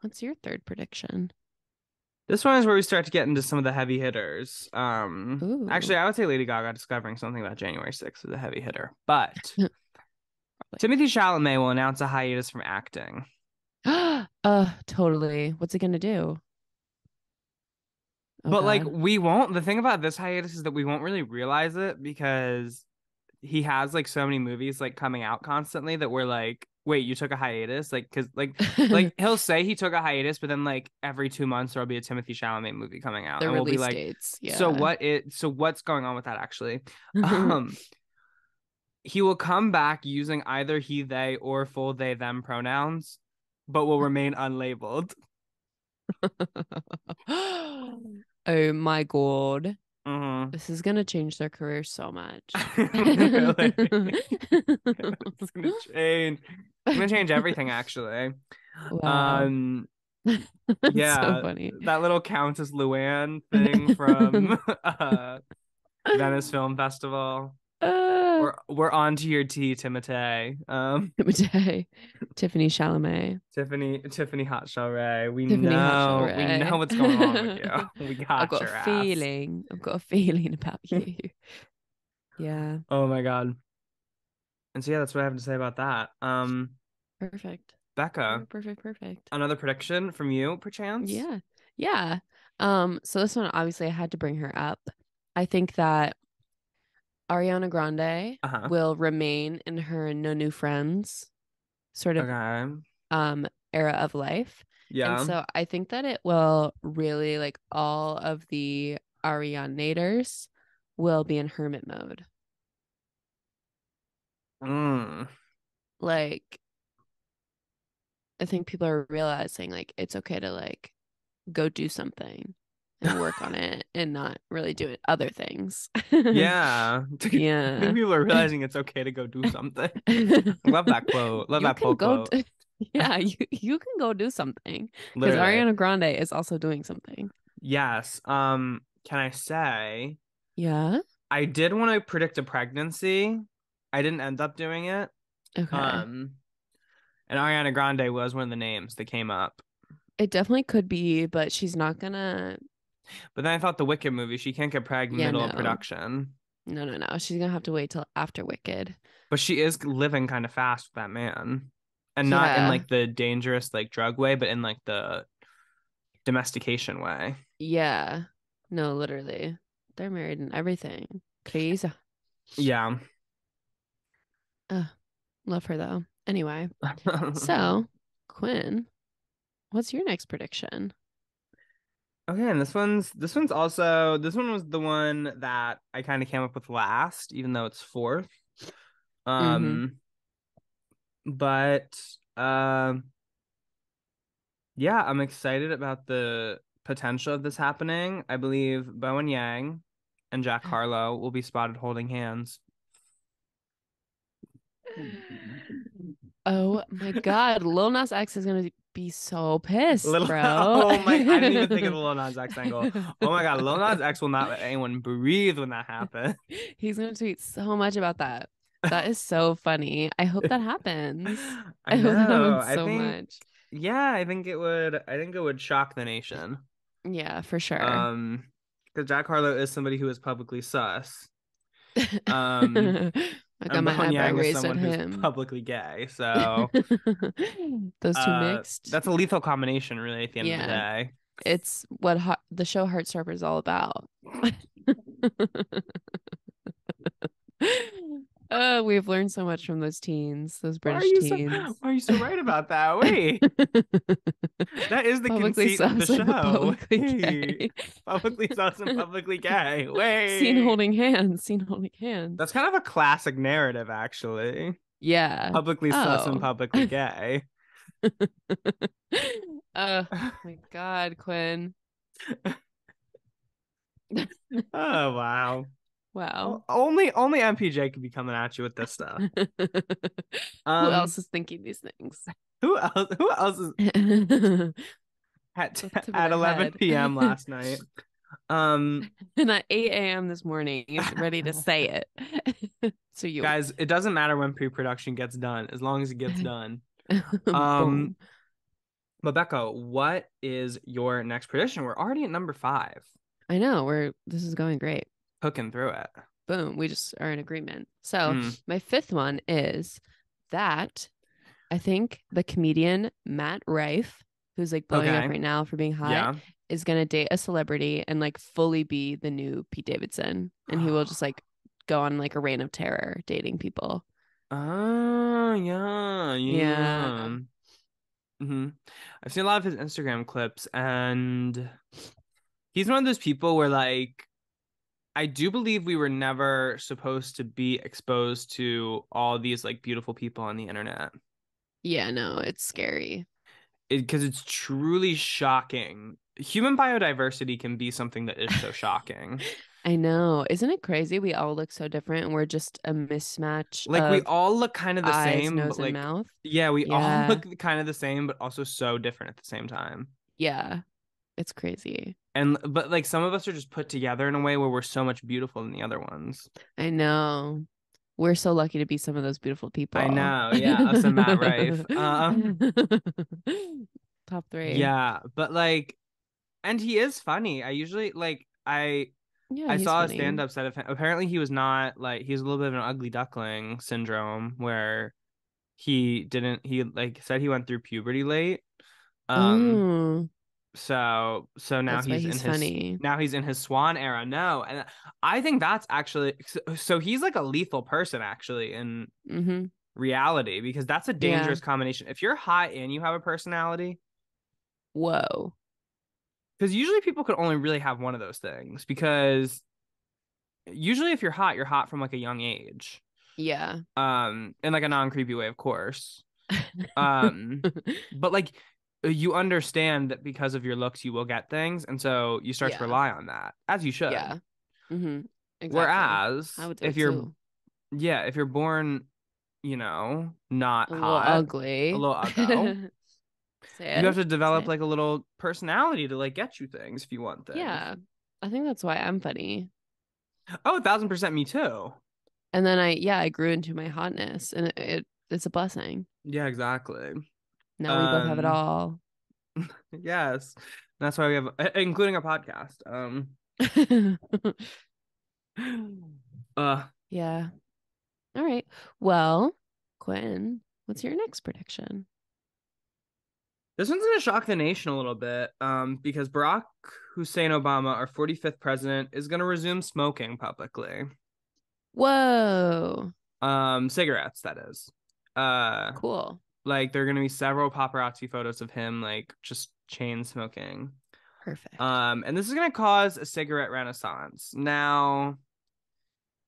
what's your third prediction? This one is where we start to get into some of the heavy hitters. Um, Ooh. actually, I would say Lady Gaga discovering something about January 6th is a heavy hitter, but Timothée Chalamet will announce a hiatus from acting. uh, totally. What's it gonna do? Oh, but like we won't the thing about this hiatus is that we won't really realize it because he has like so many movies like coming out constantly that we're like wait you took a hiatus like because like like he'll say he took a hiatus but then like every two months there'll be a timothée chalamet movie coming out the and we'll be like dates. Yeah. so what it so what's going on with that actually um he will come back using either he they or full they them pronouns but will remain unlabeled oh my god. Mhm. This is gonna change their career so much. Really? it's gonna change it's gonna change everything actually Wow. um yeah so funny. that little countess luann thing from uh venice film festival Uh, we're we're on to your tea timotei um Timotei, Tiffany Chalamet. tiffany tiffany hotshell ray we Tiffany know we know what's going on with you we got, I've got your a ass. feeling. I've got a feeling about you. yeah, oh my god and so yeah that's what i have to say about that um perfect. becca Perfect, perfect. another prediction from you perchance Yeah. Yeah. Um, so this one obviously I had to bring her up. I think that Ariana Grande uh-huh will remain in her no new friends sort of okay um era of life. yeah And so I think that it will really like all of the Arianators will be in hermit mode. Mm. Like I think people are realizing like it's okay to like go do something and work on it and not really do it other things. Yeah. Yeah. people are realizing it's okay to go do something. Love that quote. Love You that can Poe go quote. d- yeah, you you can go do something because Ariana Grande is also doing something. Yes. Um, can I say Yeah. I did want to predict a pregnancy. I didn't end up doing it. Okay. Um, and Ariana Grande was one of the names that came up. it definitely could be, but she's not gonna. But then I thought the Wicked movie, she can't get pregnant Yeah, middle of production. No, no, no. She's gonna have to wait till after Wicked. But she is living kind of fast with that man. And not in like the dangerous like drug way, but in like the domestication way. Yeah. No, literally. They're married and everything. Crazy. Yeah. Love her though. Anyway, so Quinn, what's your next prediction? Okay, and this one's this one's also this one was the one that I kind of came up with last, even though it's fourth. Um but um yeah, I'm excited about the potential of this happening. I believe Bowen Yang and Jack Harlow will be spotted holding hands. Oh my God, Lil Nas X is gonna be so pissed, Little- bro. Oh my- I didn't even think of the Lil Nas X angle. Oh my god, Lil Nas X will not let anyone breathe when that happens. He's gonna tweet so much about that. That is so funny. I hope that happens. I hope that happens I so think much. yeah, I think it would I think it would shock the nation. Yeah, for sure. Um because Jack Harlow is somebody who is publicly sus. um, I got And my Bowen eyebrow is raised at someone who's him. publicly gay. So Those two uh, mixed. that's a lethal combination, really, at the end of the day. it's what the show Heartstopper is all about. uh, we've learned so much from those teens, those Why British so teens. why are you so right about that? Wait. That is the Publicly conceit of the show. publicly Hey. gay. publicly sus and publicly gay. Wait. Seen holding hands. Seen holding hands. That's kind of a classic narrative, actually. yeah. Publicly sus and Oh. publicly gay. oh my God, Quinn. oh wow. Wow. Only only MPJ could be coming at you with this stuff. Who Um, else is thinking these things? Who else? Who else is at Off the tip of at 11 head. p.m. last night? Um, at 8 a.m. this morning, ready to say it. so you guys, it doesn't matter when pre-production gets done, as long as it gets done. Um, But Becca, what is your next prediction? We're already at number five, I know we're this is going great. Hooking through it. Boom, we just are in agreement. So Mm. my fifth one is that I think the comedian Matt Rife, who's like blowing Okay. up right now for being hot, Yeah. is gonna date a celebrity and like fully be the new Pete Davidson, and he will just like go on like a reign of terror dating people. Oh, yeah. Yeah. Yeah. hmm I've seen a lot of his Instagram clips, and he's one of those people where, like, I do believe we were never supposed to be exposed to all these, like, beautiful people on the internet. Yeah, no, it's scary. Because it's truly shocking. Human biodiversity can be something that is so shocking. I know. Isn't it crazy? We all look so different and we're just a mismatch. Like, we all look kind of the eyes, same, nose, but, like, and mouth. yeah, we Yeah. all look kind of the same, but also so different at the same time. Yeah. It's crazy. and but like some of us are just put together in a way where we're so much beautiful than the other ones I know. We're so lucky to be some of those beautiful people. I know, yeah, us and Matt Rife. Um, Top three. yeah but like and he is funny i usually like i Yeah. i saw funny. a stand-up set of him apparently he was not like he's a little bit of an ugly duckling syndrome where he didn't he like said he went through puberty late um so so now that's he's, he's in his now he's in his swan era no and i think that's actually so, he's like a lethal person actually in Mm-hmm. reality because that's a Yeah. dangerous combination. If you're hot and you have a personality, Whoa. because usually people could only really have one of those things because usually if you're hot, you're hot from like a young age. Yeah. Um, in like a non-creepy way, of course. Um, but like you understand that because of your looks you will get things, and so you start Yeah. to rely on that, as you should. yeah. Mm-hmm. Exactly. Whereas I would do if you're too. yeah, if you're born, you know, not a hot, ugly. a little Say you have to develop like a little personality to like get you things if you want things. Yeah. I think that's why I'm funny. Oh, a thousand percent me too. And then I yeah, I grew into my hotness and it, it it's a blessing. Yeah, exactly. Now we both have it Um, all. Yes. That's why we have including a podcast. Um uh yeah. All right. Well, Quinn, what's your next prediction? this one's gonna shock the nation a little bit. Um, because Barack Hussein Obama, our 45th president, is gonna resume smoking publicly. Whoa. Um, cigarettes, that is. Uh Cool. Like there are gonna be several paparazzi photos of him like just chain smoking. Perfect. Um, and this is gonna cause a cigarette renaissance. Now,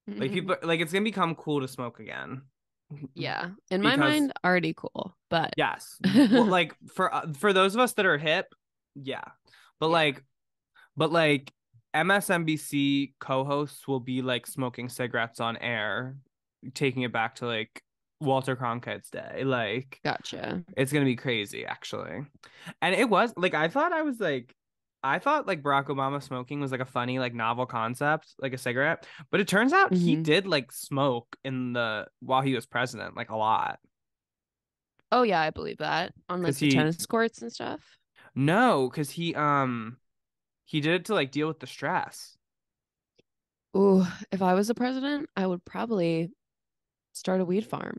like people, like it's gonna become cool to smoke again. yeah. In my because- mind, already cool. But Yes. well, like for uh, for those of us that are hip, yeah. But Yeah. like, but like MSNBC co-hosts will be like smoking cigarettes on air, taking it back to like Walter Cronkite's day. Like gotcha. it's gonna be crazy, actually. And it was like I thought I was like. I thought like Barack Obama smoking was like a funny, like novel concept, like a cigarette. But it turns out he Mhm. did like smoke in the while he was president, like a lot. Oh yeah, I believe that. On like the he- tennis courts and stuff. No, because he um he did it to like deal with the stress. Ooh, if I was the president, I would probably start a weed farm.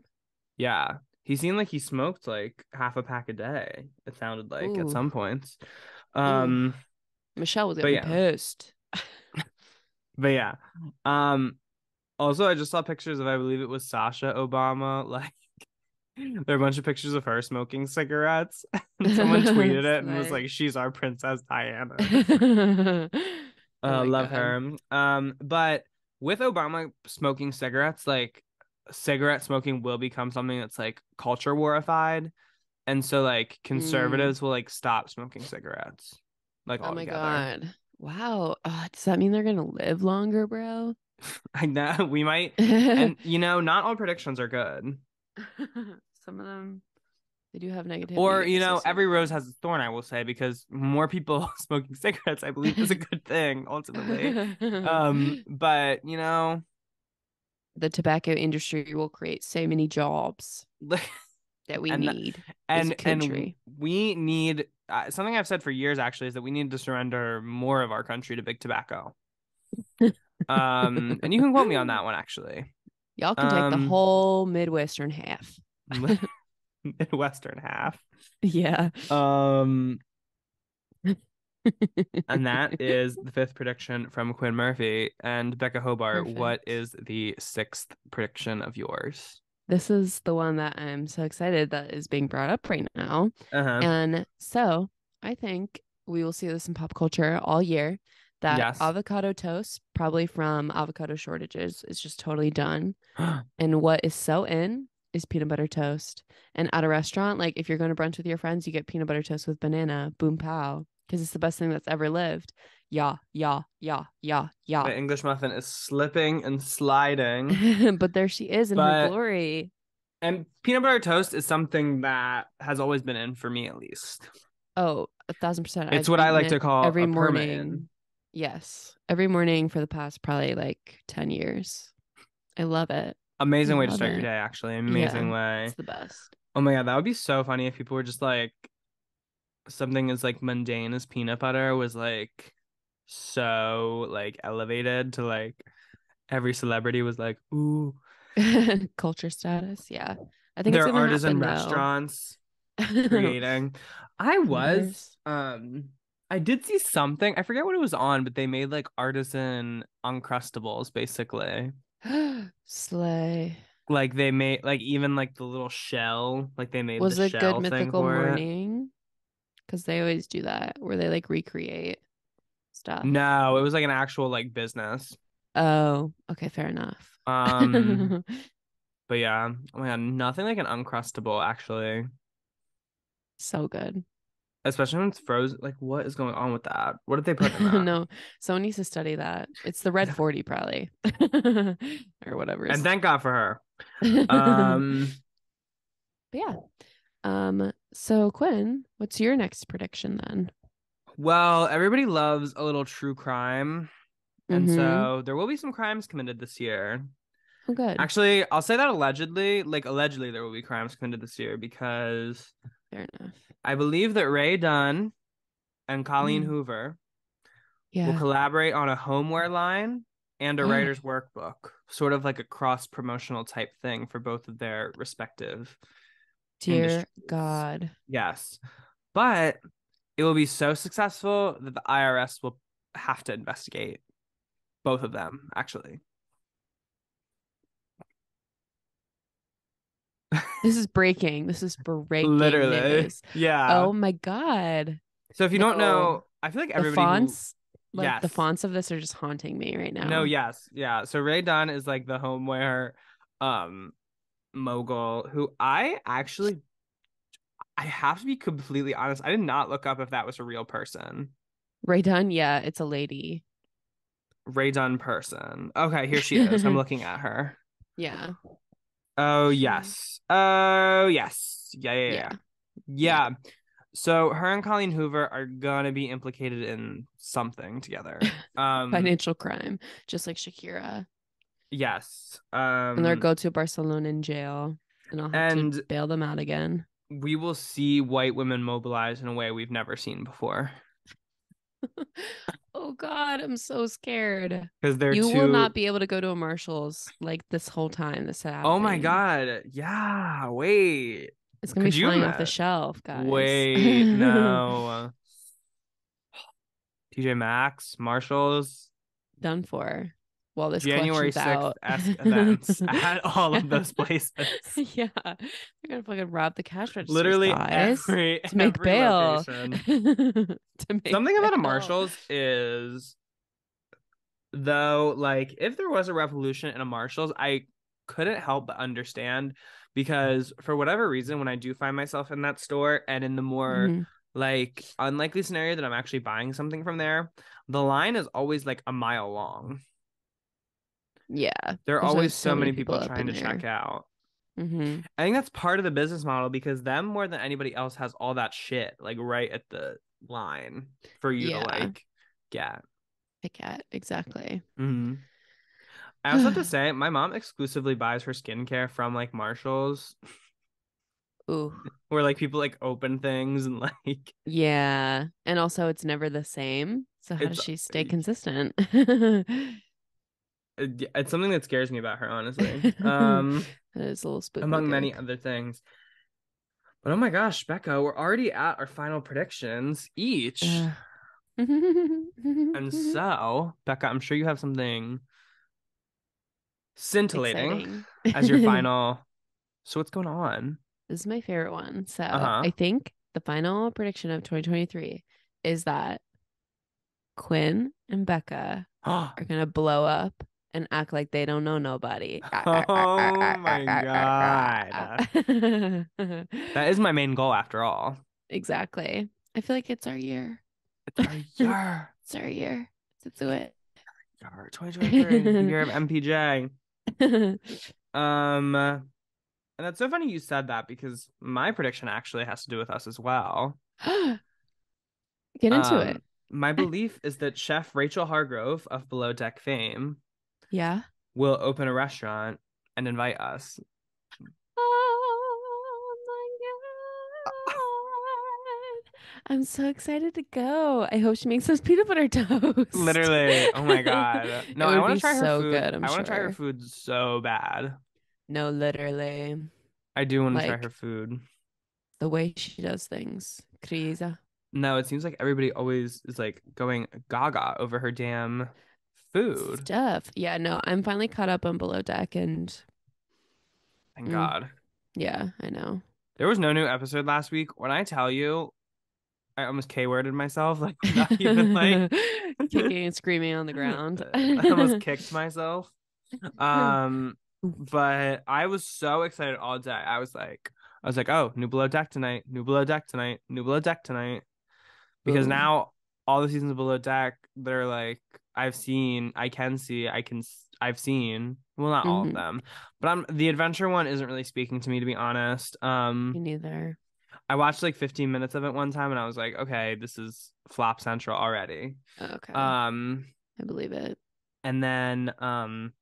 Yeah. He seemed like he smoked like half a pack a day, it sounded like Ooh. at some points. Um Michelle was gonna yeah. pissed. but yeah. Um also I just saw pictures of I believe it was Sasha Obama, like there are a bunch of pictures of her smoking cigarettes. and someone tweeted it and was like, She's our Princess Diana. oh Uh, my love God. her. Um, but with Obama smoking cigarettes, like cigarette smoking will become something that's like culture warified, and so like conservatives will like stop smoking cigarettes, like Mm. Oh my god. Wow. Uh, does that mean they're gonna live longer, bro? I know we might, and you know, not all predictions are good. Some of them they do have negative Or you know, every rose has its thorn. I will say because more people smoking cigarettes, I believe, is a good thing ultimately. um, but you know, the tobacco industry will create so many jobs. that we And the- need. and and we need uh, something I've said for years actually is that we need to surrender more of our country to big tobacco. um, and you can quote me on that one actually. Y'all can take the um, whole Midwestern half. Midwestern half. Yeah. Um, and that is the fifth prediction from Quinn Murphy and Becca Hobart. What Perfect. is the sixth prediction of yours? This is the one that I'm so excited that is being brought up right now. Uh-huh. And so I think we will see this in pop culture all year that Yes. avocado toast, probably from avocado shortages, is just totally done. And what is so in is peanut butter toast. And at a restaurant, like if you're going to brunch with your friends, you get peanut butter toast with banana, boom pow, because it's the best thing that's ever lived. Yeah, yeah, yeah, yeah, the yeah. English muffin is slipping and sliding. but there she is in But- her glory. and peanut butter toast is something that has always been in for me at least. Oh, a thousand percent. It's I've what I like it to call every a morning. in. Yes, every morning for the past probably like ten years. I love it. Amazing way to start your day, actually. Amazing way. It's the best. Oh my god, that would be so funny if people were just like something as like mundane as peanut butter was like so like elevated to like every celebrity was like, ooh, Culture status, yeah. I think there it's are artisan happen, restaurants creating. I was um I did see something. I forget what it was on, but they made like artisan uncrustables basically. Slay. Like they made like even like the little shell, like they made Was the it shell good thing mythical morning? Because they always do that, where they like recreate stuff. No, it was like an actual like business. Oh, okay, fair enough. Um, but yeah, oh my god, nothing like an uncrustable actually, so good. especially when it's frozen. Like, what is going on with that? What did they put in that? no, someone needs to study that. It's the red 40 probably. or whatever. And thank God for her. Um, But yeah. Um, so Quinn, what's your next prediction then? well, everybody loves a little true crime, and Mhm. so there will be some crimes committed this year. oh good. Actually, I'll say that allegedly, like allegedly, there will be crimes committed this year because fair enough. I believe that Rae Dunn and Colleen Mm. Hoover will collaborate on a homeware line and a writer's workbook, sort of like a cross promotional type thing for both of their respective. Dear industries. God. Yes. But it will be so successful that the IRS will have to investigate both of them, actually. This is breaking. This is breaking Literally. news. Yeah. Oh my God. so if you don't know. I feel like The everybody who- fonts, like the fonts of this are just haunting me right now. No, yes, yeah. So Rae Dunn is like the homeware um mogul who I actually I have to be completely honest. I did not look up if that was a real person. Rae Dunn, yeah, it's a lady. Rae Dunn person. Okay, here she is. I'm looking at her. Yeah. Oh yes. Oh yes. Yeah, yeah, yeah. Yeah. Yeah. So her and Colleen Hoover are gonna be implicated in something together. Um Financial crime, just like Shakira. Yes. Um And they'll go to Barcelona in jail. And I'll have to bail them out again. we will see white women mobilize in a way we've never seen before oh God, I'm so scared. because they're you too will not be able to go to a Marshall's like this whole time. This happening. oh my god yeah wait It's gonna Could be flying off the shelf, guys. wait no tj maxx marshalls Done for. While this january collection's 6th out. events at all of those places yeah, they're gonna fucking rob the cash register. literally every, to make every bail. to make something about a marshalls is though like if there was a revolution in a marshalls i couldn't help but understand because for whatever reason when i do find myself in that store and in the more Mhm. like unlikely scenario that i'm actually buying something from there the line is always like a mile long Yeah, there are There's always so, many people, up trying to in check there. out hmm i think that's part of the business model because them more than anybody else has all that shit like right at the line for you Yeah. to like get pick at exactly. hmm I also have to say, my mom exclusively buys her skincare from like Marshalls. Ooh. where like people like open things and like Yeah. And also it's never the same. So how does she stay consistent? it- it's something that scares me about her honestly. Um that is a little spooky. among many other things. But oh my gosh, Becca, we're already at our final predictions each. and And so, Becca, I'm sure you have something scintillating as your final. So what's going on? This is my favorite one. So Uh-huh. I think the final prediction of 2023 is that Quinn and Becca are gonna blow up and act like they don't know nobody. Oh my God. that is my main goal after all. exactly. I feel like it's our year. It's our year. It's our year to do it. Year 2023, the year of MPJ. Um, and that's so funny you said that because my prediction actually has to do with us as well. Get into Um, it. My belief is that Chef Rachel Hargrove of Below Deck fame Yeah. will open a restaurant and invite us. Oh my god. I'm so excited to go. I hope she makes those peanut butter toast. Literally, oh my god! No, I want to try her so food. good, I'm I want to try her food so bad. No, literally. I do want to try her food. The way she does things. Crazy. No, it seems like everybody always is like going gaga over her damn food. Stuff. Yeah, no, I'm finally caught up on Below Deck and Thank Mm. God. yeah, I know. There was no new episode last week. When I tell you, I almost K worded myself. Like not even like kicking and screaming on the ground. I almost kicked myself. Um, but I was so excited all day. I was like, I was like, oh, new below deck tonight, new below deck tonight, new below deck tonight. Because Boom. now all the seasons of below deck they're like I've seen, I can see, I can, I've seen. Well, not all of Mhm. them, but I'm the adventure one isn't really speaking to me to be honest. Me Um, neither. I watched like 15 minutes of it one time and I was like, okay, this is flop central already. Okay. Um, I believe it. and then um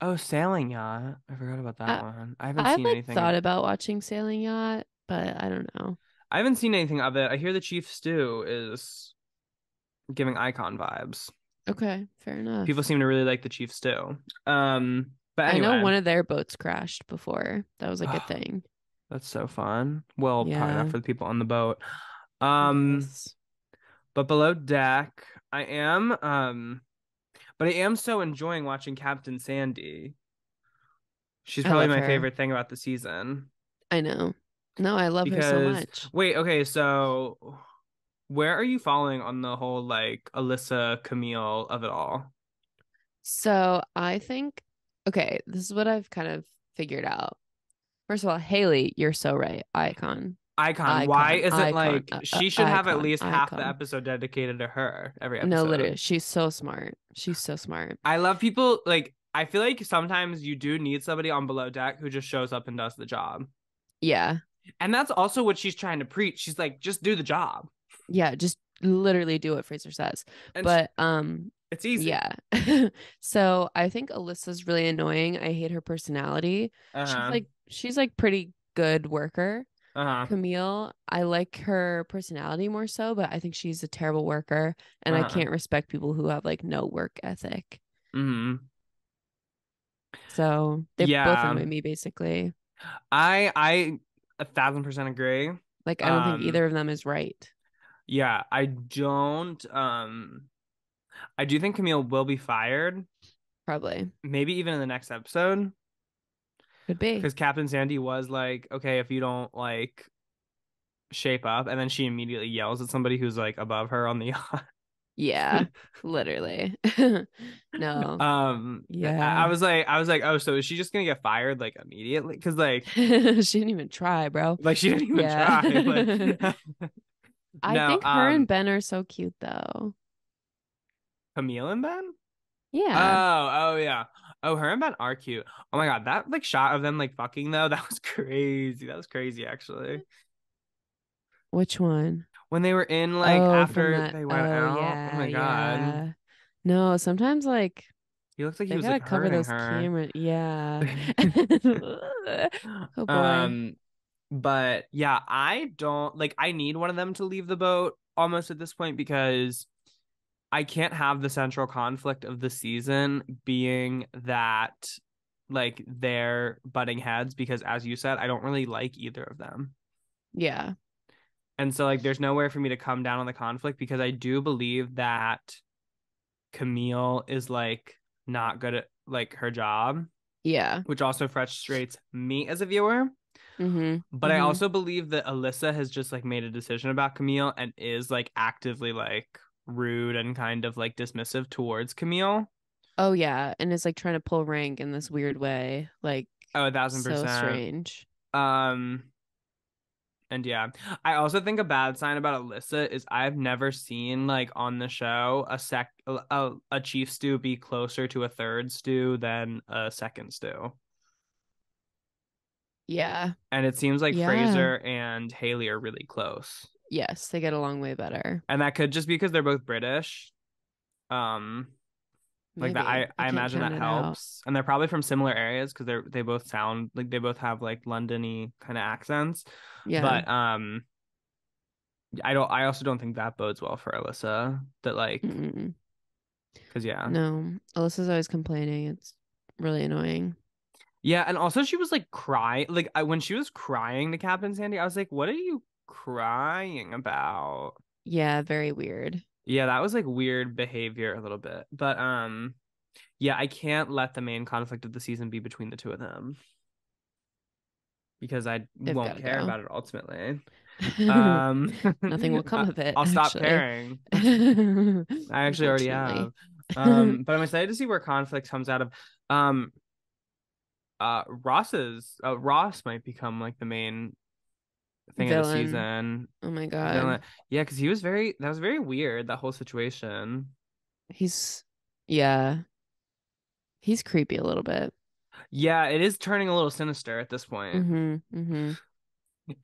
oh sailing yacht i forgot about that one i haven't I've seen like anything thought about watching Sailing Yacht, but I don't know. i haven't seen anything of it i hear the chief stew is giving icon vibes Okay, fair enough. people seem to really like the chief stew. um but I know one of their boats crashed before. That was like a thing. that's so fun well probably not for the people on the boat um Yes. but below deck i am um but i am so enjoying watching captain sandy she's probably my her. favorite thing about the season I know. No, I love her so much. Wait, okay, so where are you falling on the whole like Alissa Camille of it all? So I think, okay, this is what I've kind of figured out. First of all, Haley, you're so right. Icon. Icon. Why is it icon, like uh, uh, she should have at least half the episode dedicated to her every episode? No, literally, she's so smart. She's so smart. I love people like I feel like sometimes you do need somebody on below deck who just shows up and does the job. Yeah. And that's also what she's trying to preach. She's like, just do the job. Yeah. Just literally do what Fraser says. And But um, it's easy. yeah. so I think Alissa's really annoying. I hate her personality. She's Uh-huh. like she's like pretty good worker. uh-huh. Camille, I like her personality more so, but I think she's a terrible worker and I Uh-huh. can't respect people who have like no work ethic. Mm-hmm. So they both Yeah. annoy me basically. I I a thousand percent agree. Like I don't Um, think either of them is right. Yeah, I don't um I do think Camille will be fired, Probably. maybe even in the next episode, Could be. because Captain Sandy was like, okay, if you don't like shape up, and then she immediately yells at somebody who's like above her on the yacht. Yeah. literally. no. Um I- Yeah. I was like I was like, oh, so is she just gonna get fired like immediately? Because like she didn't even try, bro. like she didn't even Yeah. try. Like I No, think her um, and Ben are so cute though. Camille and Ben? Yeah. Oh, oh yeah. Oh, her and Ben are cute. Oh my god, that like shot of them like fucking though, that was crazy. That was crazy actually. Which one? When they were in like Oh, after that- they went oh, out. Yeah, oh my god. yeah. No, sometimes like He looks like he was gotta like cover those her. camera. Yeah. oh boy. Um, but yeah, I don't like. I need one of them to leave the boat almost at this point because I can't have the central conflict of the season being that like they're butting heads because, as you said, I don't really like either of them. yeah. And so like there's nowhere for me to come down on the conflict because I do believe that Camille is like not good at like her job, Yeah. which also frustrates me as a viewer. Mm-hmm. But I Mhm. also believe that Alissa has just like made a decision about Camille and is like actively like rude and kind of like dismissive towards Camille. Oh yeah, and it's like trying to pull rank in this weird way, like Oh, a thousand percent so strange. Um, and yeah, I also think a bad sign about Alissa is I've never seen like on the show a sec a, a chief stew be closer to a third stew than a second stew. Yeah. And it seems like Yeah. Fraser and Haleigh are really close. Yes, they get along way better. And that could just be because they're both British. Um like that I, Maybe. I imagine that it out. helps. And they're probably from similar areas because they're they both sound like they both have like Londony kind of accents. Yeah. But um I don't I also don't think that bodes well for Alissa. That like because yeah. no, Alissa's always complaining. It's really annoying. Yeah, and also she was like crying like I, when she was crying to Captain Sandy, I was like, what are you crying about? Yeah, very weird. Yeah, that was like weird behavior a little bit. But um yeah, I can't let the main conflict of the season be between the two of them. Because I They've won't care go. about it ultimately. Um Nothing will come of it. I'll stop actually. caring. I actually already have. Um, but I'm excited to see where conflict comes out of. Um, uh, Ross's uh, Ross might become like the main thing of the season. Oh my god. Yeah, because he was very that was very weird that whole situation. He's yeah. He's creepy a little bit. Yeah, it is turning a little sinister at this point. Mm-hmm. Mm-hmm.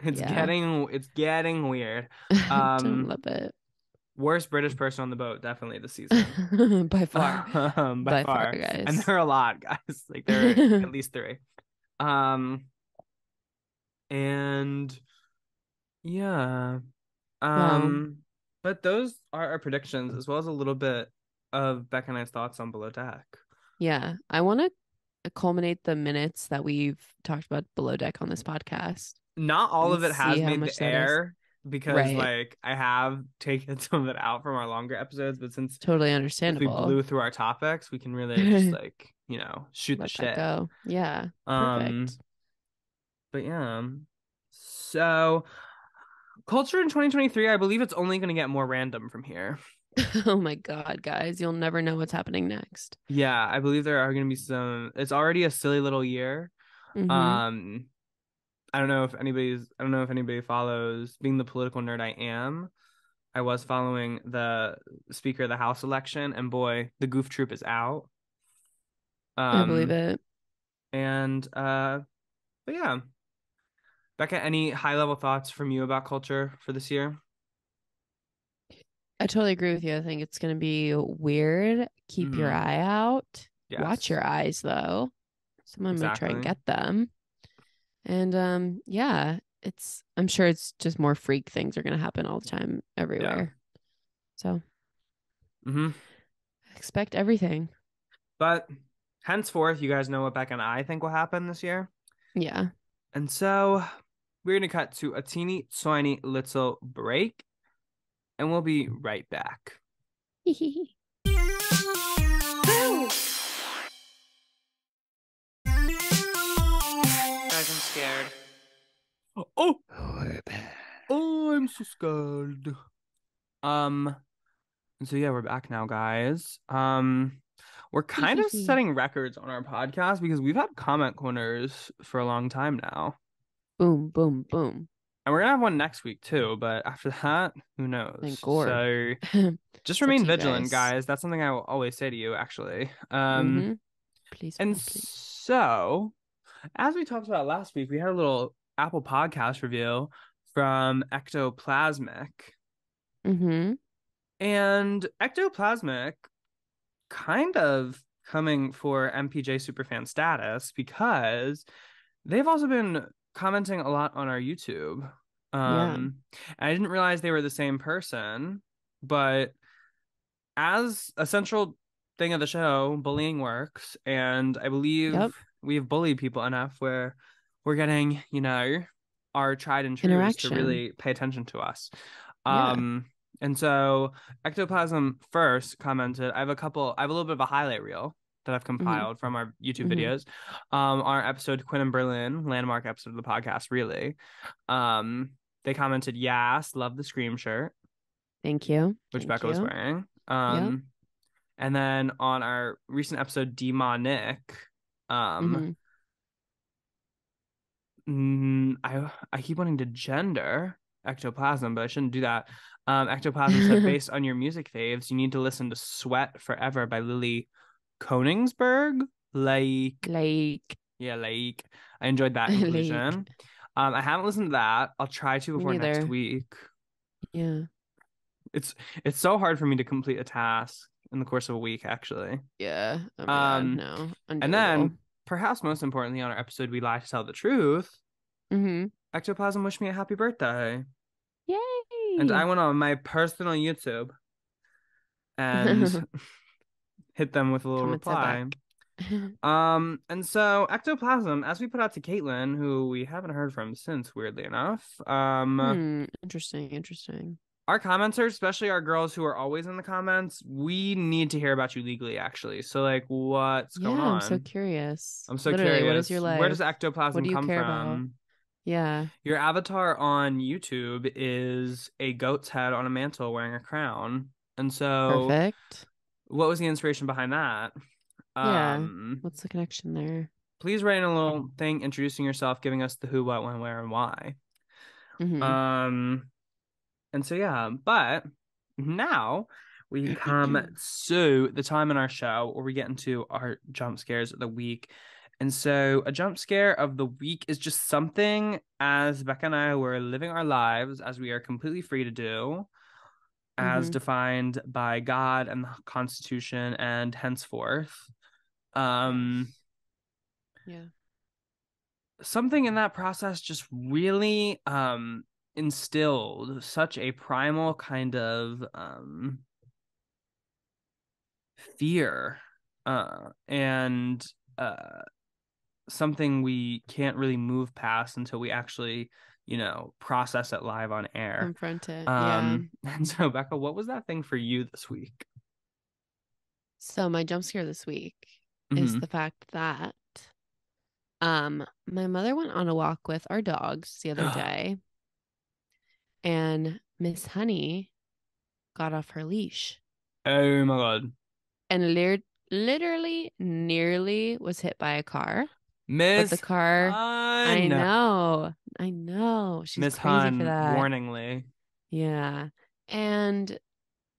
It's Yeah. getting it's getting weird. Um, love it. Worst British person on the boat, definitely this season. By far. um, by, By far, far, guys. and there are a lot, guys. Like there are at least three. Um, and yeah, um, but those are our predictions as well as a little bit of Beck and I's thoughts on Below Deck. Yeah. I want to culminate the minutes that we've talked about below deck on this podcast. Not all of it has made the air because Right. like I have taken some of it out from our longer episodes, but since Totally if we blew through our topics, we can really just like you know shoot the shit. go. Yeah. Um, Perfect. but yeah. So, culture in 2023, I believe it's only going to get more random from here. oh my god, guys, you'll never know what's happening next. Yeah, I believe there are going to be some. It's already a silly little year. Mhm. Um, I don't know if anybody's. I don't know if anybody follows. Being the political nerd I am, I was following the Speaker of the House election, and boy, the goof troop is out. Um, I believe it. And uh, but yeah, Becca, any high level thoughts from you about culture for this year? I totally agree with you. I think it's gonna be weird. Keep your Mhm. eye out. Yes. Watch your eyes though. Someone might try and get them. And um yeah, it's I'm sure it's just more freak things are gonna happen all the time everywhere. So mm-hmm. expect everything. But henceforth, you guys know what Beck and I think will happen this year. Yeah. And so we're going to cut to a teeny tiny little break and we'll be right back. scared. Oh, oh, I'm so scared. Um, so yeah, we're back now, guys. Um, we're kind of setting records on our podcast because we've had comment corners for a long time now. boom, boom, boom. And we're gonna have one next week too, but after that, who knows? Thank God. So just remain vigilant, guys. guys. That's something I will always say to you, actually. Um, Mhm. Please, and please, please. so, as we talked about last week, we had a little Apple Podcast review from Ectoplasmic, Mhm. and Ectoplasmic kind of coming for MPJ superfan status because they've also been commenting a lot on our YouTube. Um, and I didn't realize they were the same person, but as a central thing of the show, bullying works, and I believe Yep. We've bullied people enough where we're getting, you know, our tried and true to really pay attention to us. Yeah. Um, and so Ectoplasm first commented, I have a couple, I have a little bit of a highlight reel that I've compiled from our YouTube Mhm. videos. Um, our episode Quinn and Berlin, landmark episode of the podcast, really. Um, they commented, yes, love the scream shirt Thank you. which Thank Becca was wearing. Um, and then on our recent episode, Demonic, um, mm, I I keep wanting to gender ectoplasm, but I shouldn't do that. Um, ectoplasm said, based on your music faves, you need to listen to "Sweat Forever" by Lily Konigsberg. Like, Like yeah, like I enjoyed that Like. inclusion. Um, I haven't listened to that. I'll try to before next week. yeah. It's it's so hard for me to complete a task in the course of a week, actually. Yeah. Oh God, Um, no. And then, perhaps most importantly, on our episode, we lie to tell the truth. mm-hmm. Ectoplasm wished me a happy birthday, Yay. and I went on my personal YouTube and hit them with a little reply. Um, and so Ectoplasm, as we put out to Caitlin, who we haven't heard from since, weirdly enough, um, Hmm, interesting. Interesting. Our commenters, especially our girls who are always in the comments, we need to hear about you legally, actually. So, like, what's yeah, going on? I'm so curious. I'm so Literally, curious. What is your life? Where does ectoplasm What do you come care from? about? Yeah. Your avatar on YouTube is a goat's head on a mantle wearing a crown. And so, Perfect. what was the inspiration behind that? Yeah. Um, What's the connection there? please write in a little thing introducing yourself, giving us the who, what, when, where, and why. Mhm. Um, and so yeah, but now we come to the time in our show where we get into our jump scares of the week. And so a jump scare of the week is just something as Becca and I were living our lives as we are completely free to do, as Mhm. defined by God and the Constitution and henceforth. Um yeah. something in that process just really um instilled such a primal kind of um fear uh and uh something we can't really move past until we actually you know process it live on air Confront it. um yeah. and so becca what was that thing for you this week So my jump scare this week is Mhm. the fact that um my mother went on a walk with our dogs the other day and Miss Honey got off her leash oh my god and literally nearly was hit by a car. But miss the car I know. I know. She's miss crazy hun for that. warningly Yeah. And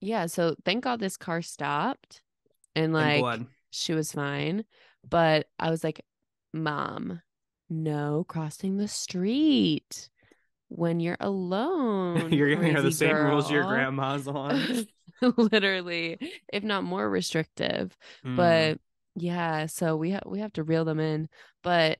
yeah, so thank God this car stopped and like she was fine. But I was like, Mom, no crossing the street when you're alone. you're giving her the same rules your grandma's on Literally, if not more restrictive. Mm. But yeah, so we have we have to reel them in. But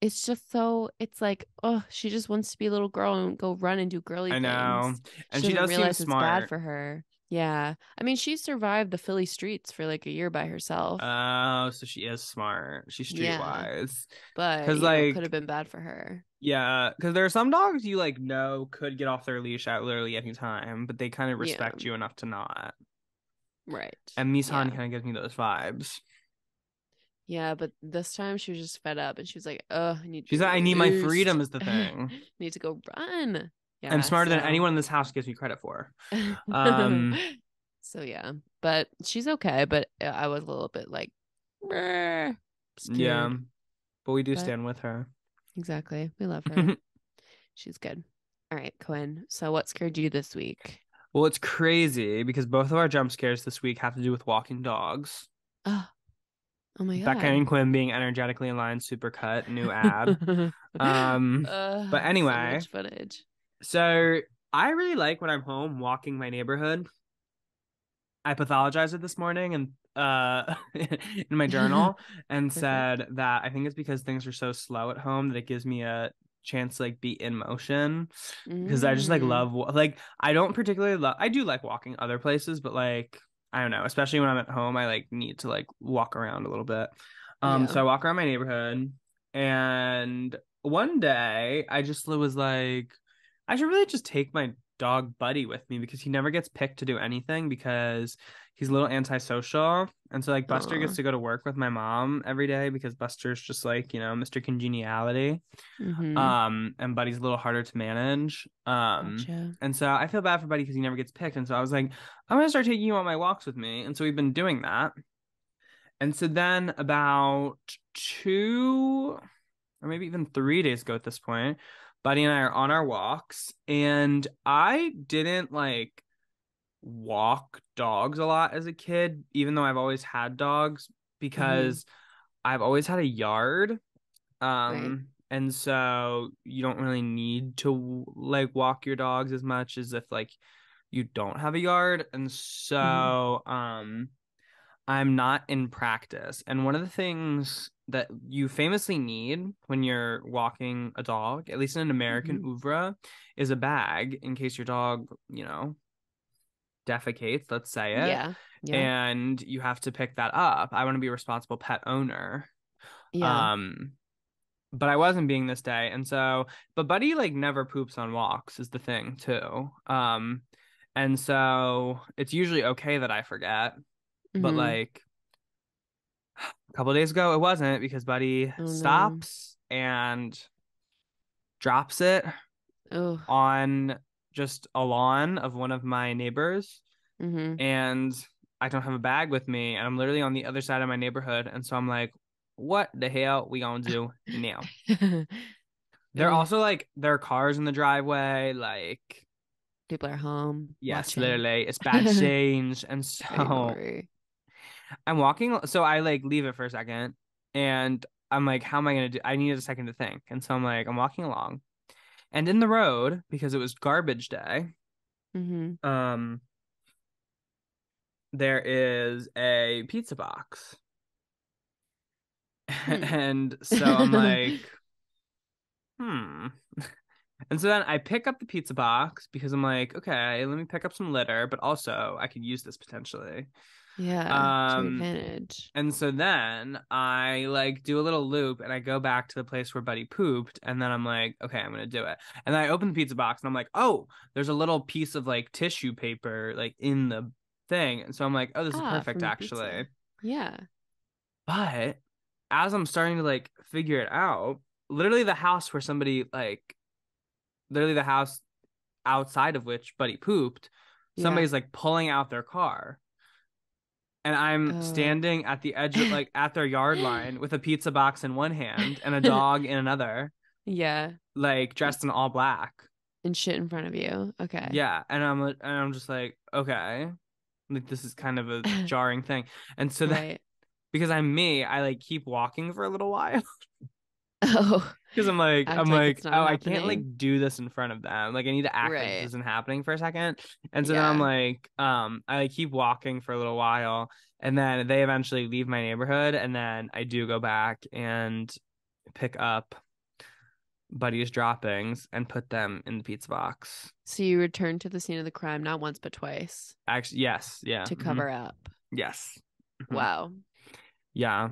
it's just so it's like, oh, she just wants to be a little girl and go run and do girly I know. things. and she doesn't does seem realize it's bad for her. Yeah. I mean, she survived the Philly streets for like a year by herself. Oh, so she is smart. She's Yeah. streetwise. but 'cause, you know, it like- could have been bad for her. Yeah, because there are some dogs you like know could get off their leash at literally any time, but they kind of Yeah. respect you enough to not. Right. And Misan Yeah. kind of gives me those vibes. Yeah, but this time she was just fed up and she was like, "Oh, I need." She's like, I need my freedom is the thing. need to go run. Yeah, I'm smarter than anyone in this house gives me credit for. Um, so yeah, but she's okay. But uh, I was a little bit like, Yeah, but we do But- stand with her. exactly. We love her. she's good. All right, Quinn. So what scared you this week? Well, it's crazy because both of our jump scares this week have to do with walking dogs. Oh, oh my god. Becca and Quinn being energetically aligned, line, super cut, new ad. Um, Ugh, but so anyway. much footage. So I really like when I'm home walking my neighborhood I pathologized it this morning and uh in my journal and said that I think it's because things are so slow at home that it gives me a chance to like be in motion because I just like Mm. love like I don't particularly love I do like walking other places but like I don't know especially when I'm at home I like need to like walk around a little bit um Yeah. so I walk around my neighborhood and one day I just was like I should really just take my dog Buddy with me because he never gets picked to do anything because he's a little antisocial and so like Buster Aw. gets to go to work with my mom every day because Buster's just like you know Mr. Congeniality Mhm. um and buddy's a little harder to manage um Gotcha. and so i feel bad for buddy because he never gets picked and so i was like i'm gonna start taking you on my walks with me and so we've been doing that and so then about two or maybe even three days ago at this point buddy and i are on our walks and i didn't like walk dogs a lot as a kid even though i've always had dogs because i've always had a yard um and so you don't really need to like walk your dogs as much as if like you don't have a yard and so um i'm not in practice and one of the things that you famously need when you're walking a dog at least in an american oeuvre is a bag in case your dog you know defecates let's say it Yeah. Yeah. and you have to pick that up i want to be a responsible pet owner yeah. um, but I wasn't being this day, and so, but Buddy like never poops on walks is the thing too. Um, and so it's usually okay that I forget, but Mhm. like a couple days ago it wasn't because Buddy Oh, no. stops and drops it oh. on just a lawn of one of my neighbors, hmm and I don't have a bag with me, and I'm literally on the other side of my neighborhood, and so I'm like, what the hell we gonna do now? they're also like there are cars in the driveway, like People are home. yes, watching. literally, it's bad change, and so. I'm walking. So I like leave it for a second, and I'm like, how am I gonna do? I needed a second to think, and so I'm like, I'm walking along, and in the road because it was garbage day, hmm um, there is a pizza box, Hmm. and so I'm like, hmm. And so then I pick up the pizza box because I'm like, okay, let me pick up some litter, but also I could use this potentially. Yeah. Um, advantage. And so then I like do a little loop and I go back to the place where Buddy pooped. And then I'm like, okay, I'm going to do it. And then I open the pizza box and I'm like, oh, there's a little piece of like tissue paper like in the thing. And so I'm like, oh, this is Ah, perfect from the pizza. actually. Yeah. But as I'm starting to like figure it out, literally the house where somebody like literally the house outside of which Buddy pooped, Yeah. somebody's like pulling out their car. And I'm Oh. standing at the edge of like at their yard line with a pizza box in one hand and a dog in another, Yeah. like dressed in all black. And shit in front of you. Okay. Yeah, and I'm and I'm just like, okay. Like this is kind of a jarring thing. And so that right. because I'm me, I like keep walking for a little while. Oh. Because I'm like, Act I'm like like, oh, not I can't like do this in front of them. Like I need to act like this isn't happening for a second. And so then I'm like, um, I like, keep walking for a little while, and then they eventually leave my neighborhood, and then I do go back and pick up Buddy's droppings and put them in the pizza box. So you return to the scene of the crime not once but twice Actually, yes, yeah, to mhm, cover up. yes, mhm, Wow. yeah,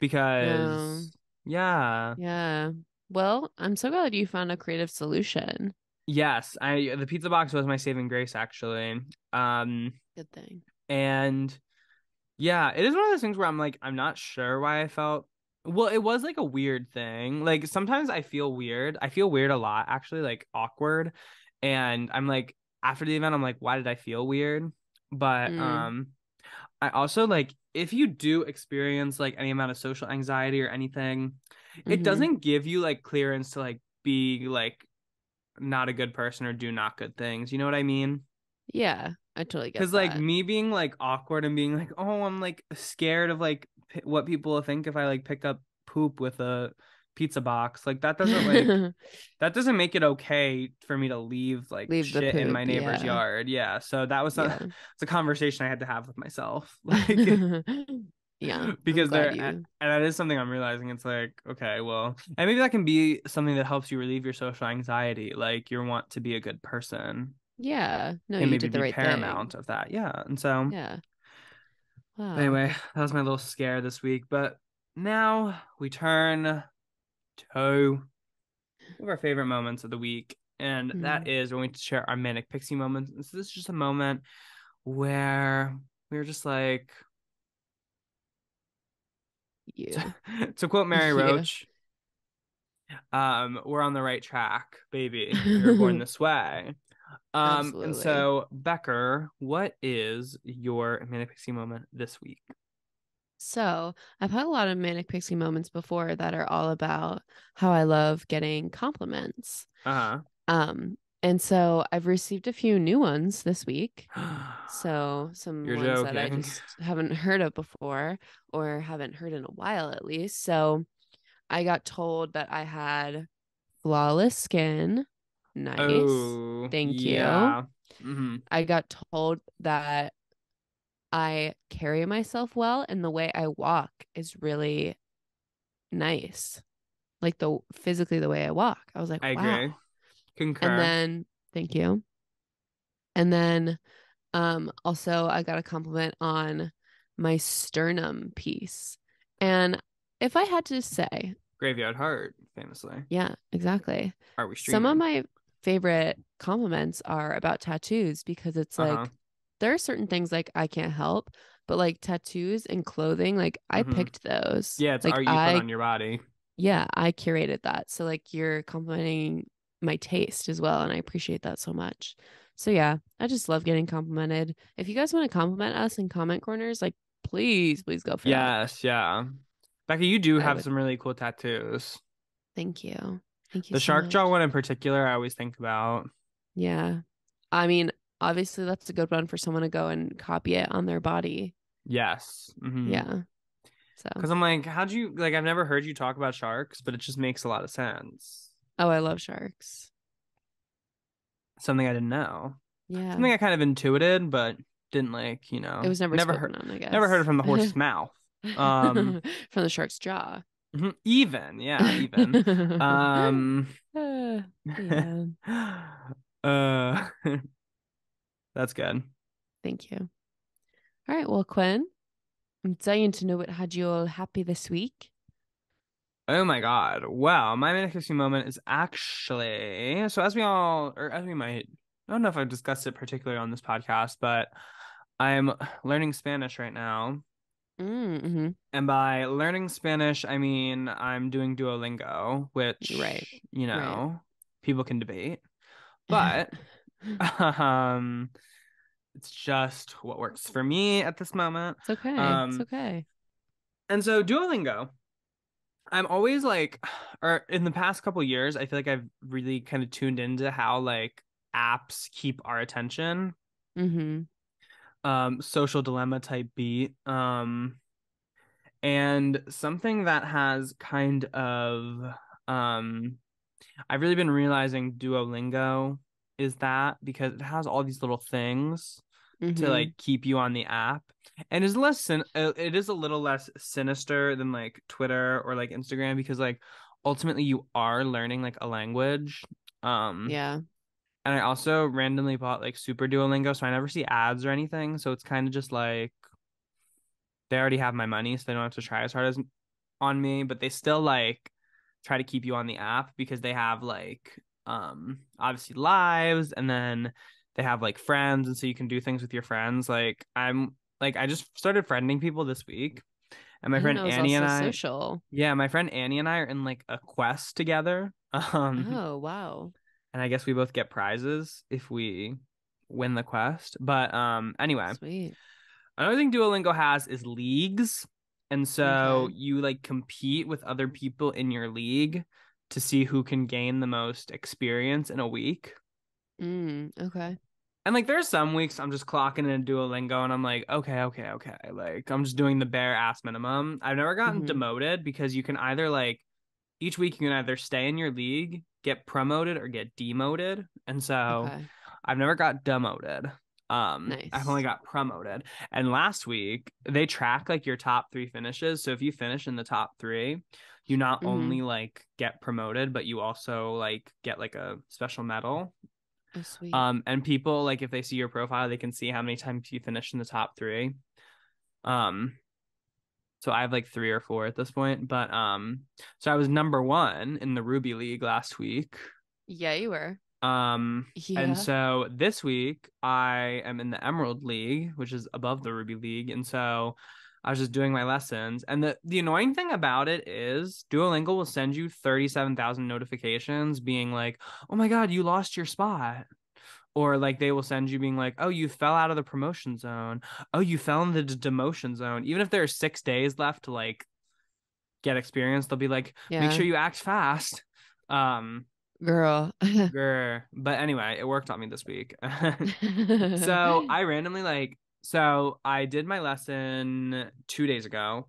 because yeah, Yeah. Well, I'm so glad you found a creative solution. yes, I the pizza box was my saving grace actually. Um. Good thing. And yeah, it is one of those things where I'm like, I'm not sure why I felt. Well, it was like a weird thing. Like sometimes I feel weird. I feel weird a lot, actually, like awkward. And I'm like, after the event, I'm like, why did I feel weird? But Mm. um, I also like if you do experience like any amount of social anxiety or anything, it Mhm. doesn't give you like clearance to like be like not a good person or do not good things. You know what I mean? Yeah, I totally get Because like me being like awkward and being like, oh, I'm like scared of like p- what people will think if I like pick up poop with a pizza box. Like that doesn't like that doesn't make it okay for me to leave like Leave shit in my neighbor's yeah. yard. Yeah. So that was a, yeah. it's a conversation I had to have with myself. Like yeah. Because there you- and that is something I'm realizing. It's like, okay, well, and maybe that can be something that helps you relieve your social anxiety. Like you want to be a good person. Yeah. No, and you did the right paramount of that. Yeah. And so. Yeah. Wow. Anyway, that was my little scare this week. But now we turn to one of our favorite moments of the week. And that Mhm. is when we share our manic pixie moments. And so this is just a moment where we were just like, You. to quote Mary Yeah. Roach, um, we're on the right track, baby. We were born this way. Um, Absolutely. and so Becca, what is your manic pixie moment this week? So I've had a lot of manic pixie moments before that are all about how I love getting compliments. Uh-huh. Um, and so I've received a few new ones this week. So some You're ones that I just haven't heard of before or haven't heard in a while at least. So I got told that I had flawless skin. Nice. Oh, Thank you. yeah. Mhm. I got told that I carry myself well and the way I walk is really nice. Like the physically the way I walk. I was like, I wow. agree. Concur. And then thank you. And then um also I got a compliment on my sternum piece. And if I had to say, Graveyard Heart, famously. yeah, exactly. Are we streaming? Some of my favorite compliments are about tattoos because it's like Uh-huh. there are certain things like I can't help, but like tattoos and clothing, like I Mhm. picked those. Yeah, it's like art you I put on your body. yeah, I curated that. So like you're complimenting my taste as well, and I appreciate that so much. So yeah, I just love getting complimented. If you guys want to compliment us in comment corners, like please, please go for that. Yes, yeah. Becky, you do I have would- some really cool tattoos. Thank you. Thank you. The so shark jaw one in particular, I always think about. Yeah. I mean, obviously that's a good one for someone to go and copy it on their body. Yes. hmm Yeah. So Because I'm like, how do you like? I've never heard you talk about sharks, but it just makes a lot of sense. Oh, I love sharks. Something I didn't know. Yeah. Something I kind of intuited, but didn't like. You know, it was never never heard. on, I guess. Never heard it from the horse's mouth. Um, from the shark's jaw. Mhm. Even, yeah, even. Um, Uh, yeah. uh, that's good. Thank you. All right. Well, Quinn, I'm dying to know what had you all happy this week. Oh my God. Well, my manic pixie moment is actually so as we all or as we might I don't know if I've discussed it particularly on this podcast, but I'm learning Spanish right now. Mm-hmm. And by learning Spanish, I mean I'm doing Duolingo, which Right, you know, people can debate. But um it's just what works for me at this moment. it's okay. um, it's okay. And so Duolingo, I'm always like, or in the past couple years, I feel like I've really kind of tuned into how like apps keep our attention. Mm-hmm. Um, social dilemma type beat. Um, and something that has kind of um, I've really been realizing Duolingo is that because it has all these little things Mm-hmm. to like keep you on the app and is less sin- uh, it is a little less sinister than like twitter or like instagram because like ultimately you are learning like a language um yeah. and i also randomly bought like super duolingo so i never see ads or anything so it's kind of just like they already have my money so they don't have to try as hard as on me but they still like try to keep you on the app because they have like um obviously lives and then they have like friends and so you can do things with your friends like i'm like i just started friending people this week and my I friend know it was annie and i social. yeah my friend annie and i are in like a quest together um Oh wow. and i guess we both get prizes if we win the quest but um anyway Sweet. Another thing Duolingo has is leagues. And so Okay. you like compete with other people in your league to see who can gain the most experience in a week. Mm, okay. And like there's some weeks I'm just clocking in Duolingo and I'm like, okay, okay, okay. Like I'm just doing the bare ass minimum. I've never gotten Mhm. demoted because you can either like each week you can either stay in your league, get promoted, or get demoted. And so Okay. I've never got demoted. Um, Nice. I've only got promoted. And last week they track like your top three finishes. So if you finish in the top three, you not Mhm. only like get promoted, but you also like get like a special medal. Oh, sweet. Um, and people like if they see your profile, they can see how many times you finish in the top three. Um, so I have like three or four at this point, but um, so I was number one in the Ruby League last week. yeah, you were. Um, Yeah. and so this week I am in the Emerald League, which is above the Ruby League, and so I was just doing my lessons. And the the annoying thing about it is Duolingo will send you 37,000 notifications being like, "Oh my god, you lost your spot." Or like they will send you being like, "Oh, you fell out of the promotion zone. Oh, you fell in the d- demotion zone." Even if there are 6 days left to like get experience, they'll be like, yeah. "Make sure you act fast." Um Girl. Grr. But anyway, it worked on me this week. so I randomly like so I did my lesson two days ago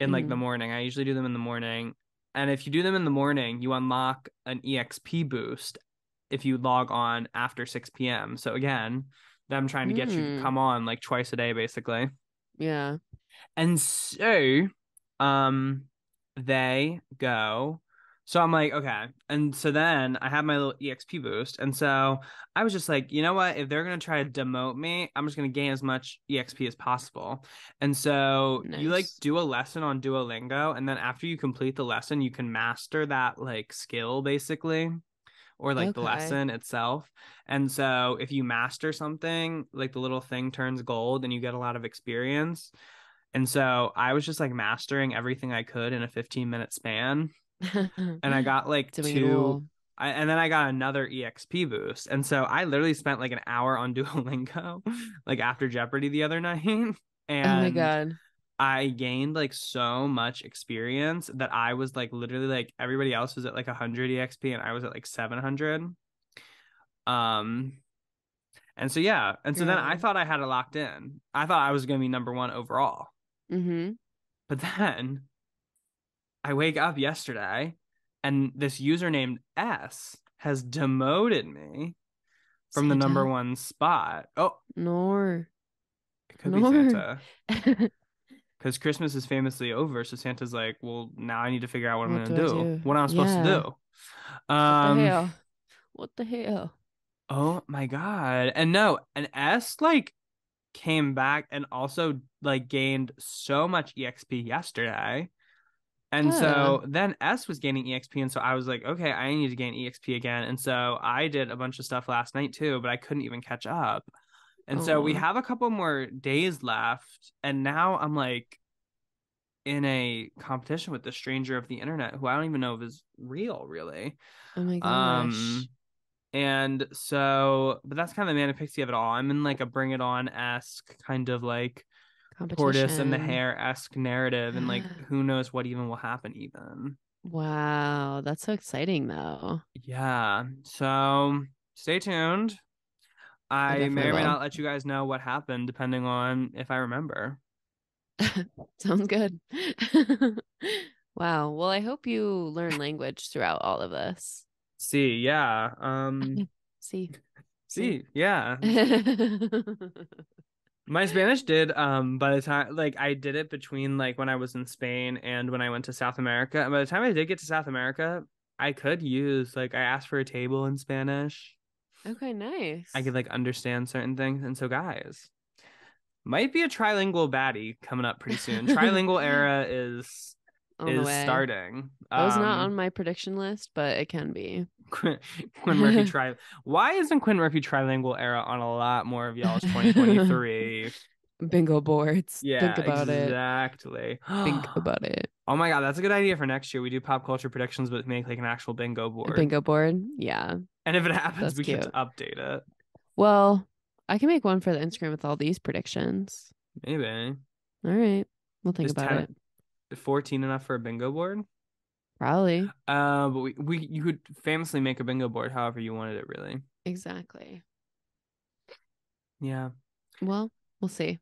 in like the Mhm. morning. I usually do them in the morning. And if you do them in the morning, you unlock an EXP boost if you log on after 6 p.m. So again, them trying to get you to Mm. come on like twice a day basically. yeah. And so um they go so I'm like, okay. And so then I have my little EXP boost. And so I was just like, you know what? If they're gonna try to demote me, I'm just gonna gain as much EXP as possible. And so you like do a lesson on Duolingo, and then after you complete the lesson, you can master that like skill basically. Or like the lesson itself. And so if you master something, like the little thing turns gold and you get a lot of experience. And so I was just like mastering everything I could in a 15 minute span. And I got like Doing two. I, and then I got another EXP boost. And so I literally spent like an hour on Duolingo, like after Jeopardy the other night. And oh my god. I gained like so much experience that I was like literally like everybody else was at like 100 EXP and I was at like 700. Um, and so yeah, and so then I thought I had it locked in. I thought I was gonna be number one overall. Mm-hmm. But then I wake up yesterday and this user named S has demoted me from the number one spot. Oh, Nor. it could Nor. be Santa. Because Christmas is famously over, so Santa's like, well, now I need to figure out what I'm gonna do do, do? what I'm supposed Yeah. to do. what Um, the hell? What the hell? oh my god, and no, and S like came back and also like gained so much EXP yesterday. And so then S was gaining EXP, and so I was like, okay, I need to gain EXP again. And so I did a bunch of stuff last night too, but I couldn't even catch up. And so we have a couple more days left, and now I'm like in a competition with the stranger of the internet who I don't even know if is real, really. Oh my gosh. Um, and so, but that's kind of the Manic Pixie of it all. I'm in like a Bring It On esque kind of like tortoise and the hare esque narrative, and like who knows what even will happen, even. Wow, that's so exciting though. Yeah. So stay tuned. I, may or may not let you guys know what happened, depending on if I remember. Sounds good. wow. Well, I hope you learn language throughout all of this. See, yeah. Um, See. see, yeah. My Spanish did um by the time like I did it between like when I was in Spain and when I went to South America. And by the time I did get to South America, I could use like I asked for a table in Spanish. Okay, nice. I could like understand certain things. And so guys, might be a trilingual baddie coming up pretty soon. trilingual era is on the is way. starting. That was not Um, on my prediction list, but it can be. Quinn, Quinn Murphy tri. Why isn't Quinn Murphy trilingual era on a lot more of y'all's 2023? Bingo boards. yeah, Think about exactly. it. Think about it. Oh my god, that's a good idea for next year. We do pop culture predictions, but make like an actual bingo A board. bingo board. Yeah. And if it happens, That's we get to update it. Well, I can make one for the Instagram with all these predictions. Maybe. All right. We'll think about 10 it. 14 enough for a bingo board? Probably. Uh, but we, we you could famously make a bingo board however you wanted it, really. Exactly. Yeah. Well, we'll see.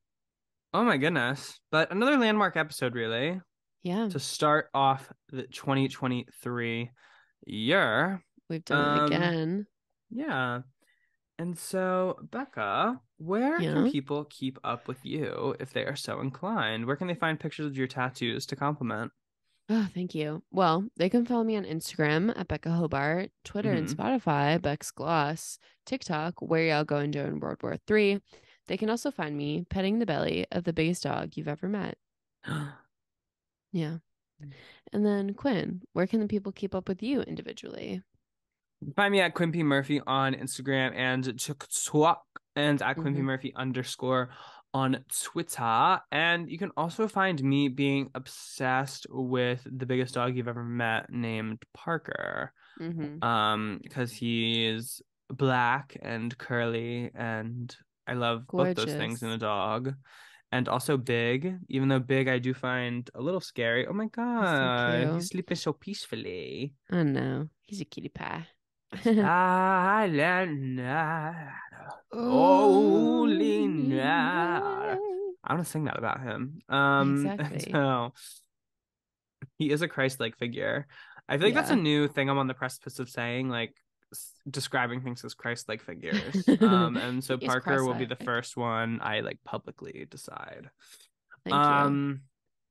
Oh my goodness. But another landmark episode, really. Yeah, to start off the 2023 year. we've done um, it again. Yeah. And so, Becca, where Yeah? can people keep up with you if they are so inclined? Where can they find pictures of your tattoos to compliment? Oh, thank you. Well, they can follow me on Instagram at Becca Hobart, Twitter and Mhm. Spotify, Bex Gloss, TikTok, Where Y'all Going During World War Three. They can also find me petting the belly of the biggest dog you've ever met. Yeah. Mm. And then Quinn, where can the people keep up with you individually? Find me at Quinn P Murphy on Instagram and TikTok and at Quinn P Mhm. Murphy underscore on Twitter. And you can also find me being obsessed with the biggest dog you've ever met named Parker. Mm-hmm. Um, because he's black and curly and I love both those things in a dog. And also big, even though big I do find a little scary. Oh my god, cute. he's sleeping so peacefully. I know. He's a kitty pie. Silent night, holy night. I want to sing that about him. Um, Exactly. so he is a Christ-like figure. I feel like that's a new thing I'm on the precipice of saying, like s- describing things as Christ-like figures. Um, and so Parker will be the first one I like publicly decide. Thank you. um,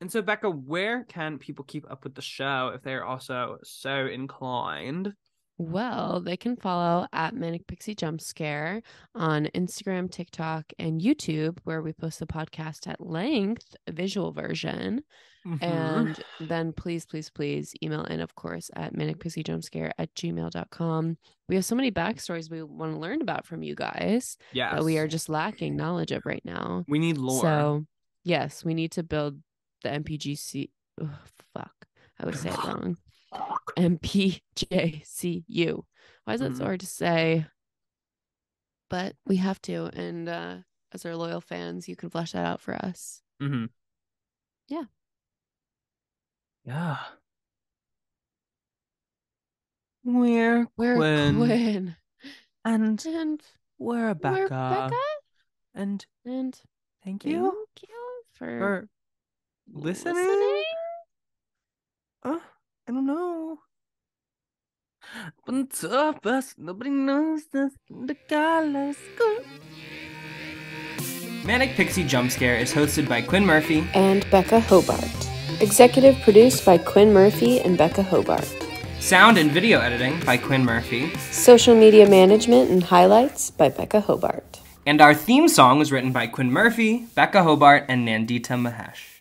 and so Becca, where can people keep up with the show if they're also so inclined? Well, they can follow at Manic Pixie Jump Scare on Instagram, TikTok, and YouTube, where we post the podcast at length, a visual version. Mhm. And then please, please, please email in, of course, at Manic Pixie Jump Scare at gmail.com. We have so many backstories we want to learn about from you guys yes, that we are just lacking knowledge of right now. we need lore. So, yes, we need to build the MPGC. Ugh, fuck. I would say it wrong. MPJCU. Why is that so Mhm. hard to say? But we have to. And uh, as our loyal fans, you can flesh that out for us. Mm-hmm. Yeah. Yeah. We're We're Quinn, and And we're Becca. we're Becca. And And thank you, thank you for, for listening. Uh, I don't know. On top us, nobody knows this. The colors go. Manic Pixie Jump Scare is hosted by Quinn Murphy And Becca Hobart. Executive produced by Quinn Murphy and Becca Hobart. Sound and video editing by Quinn Murphy. Social media management and highlights by Becca Hobart. And our theme song was written by Quinn Murphy, Becca Hobart, and Nandita Mahesh.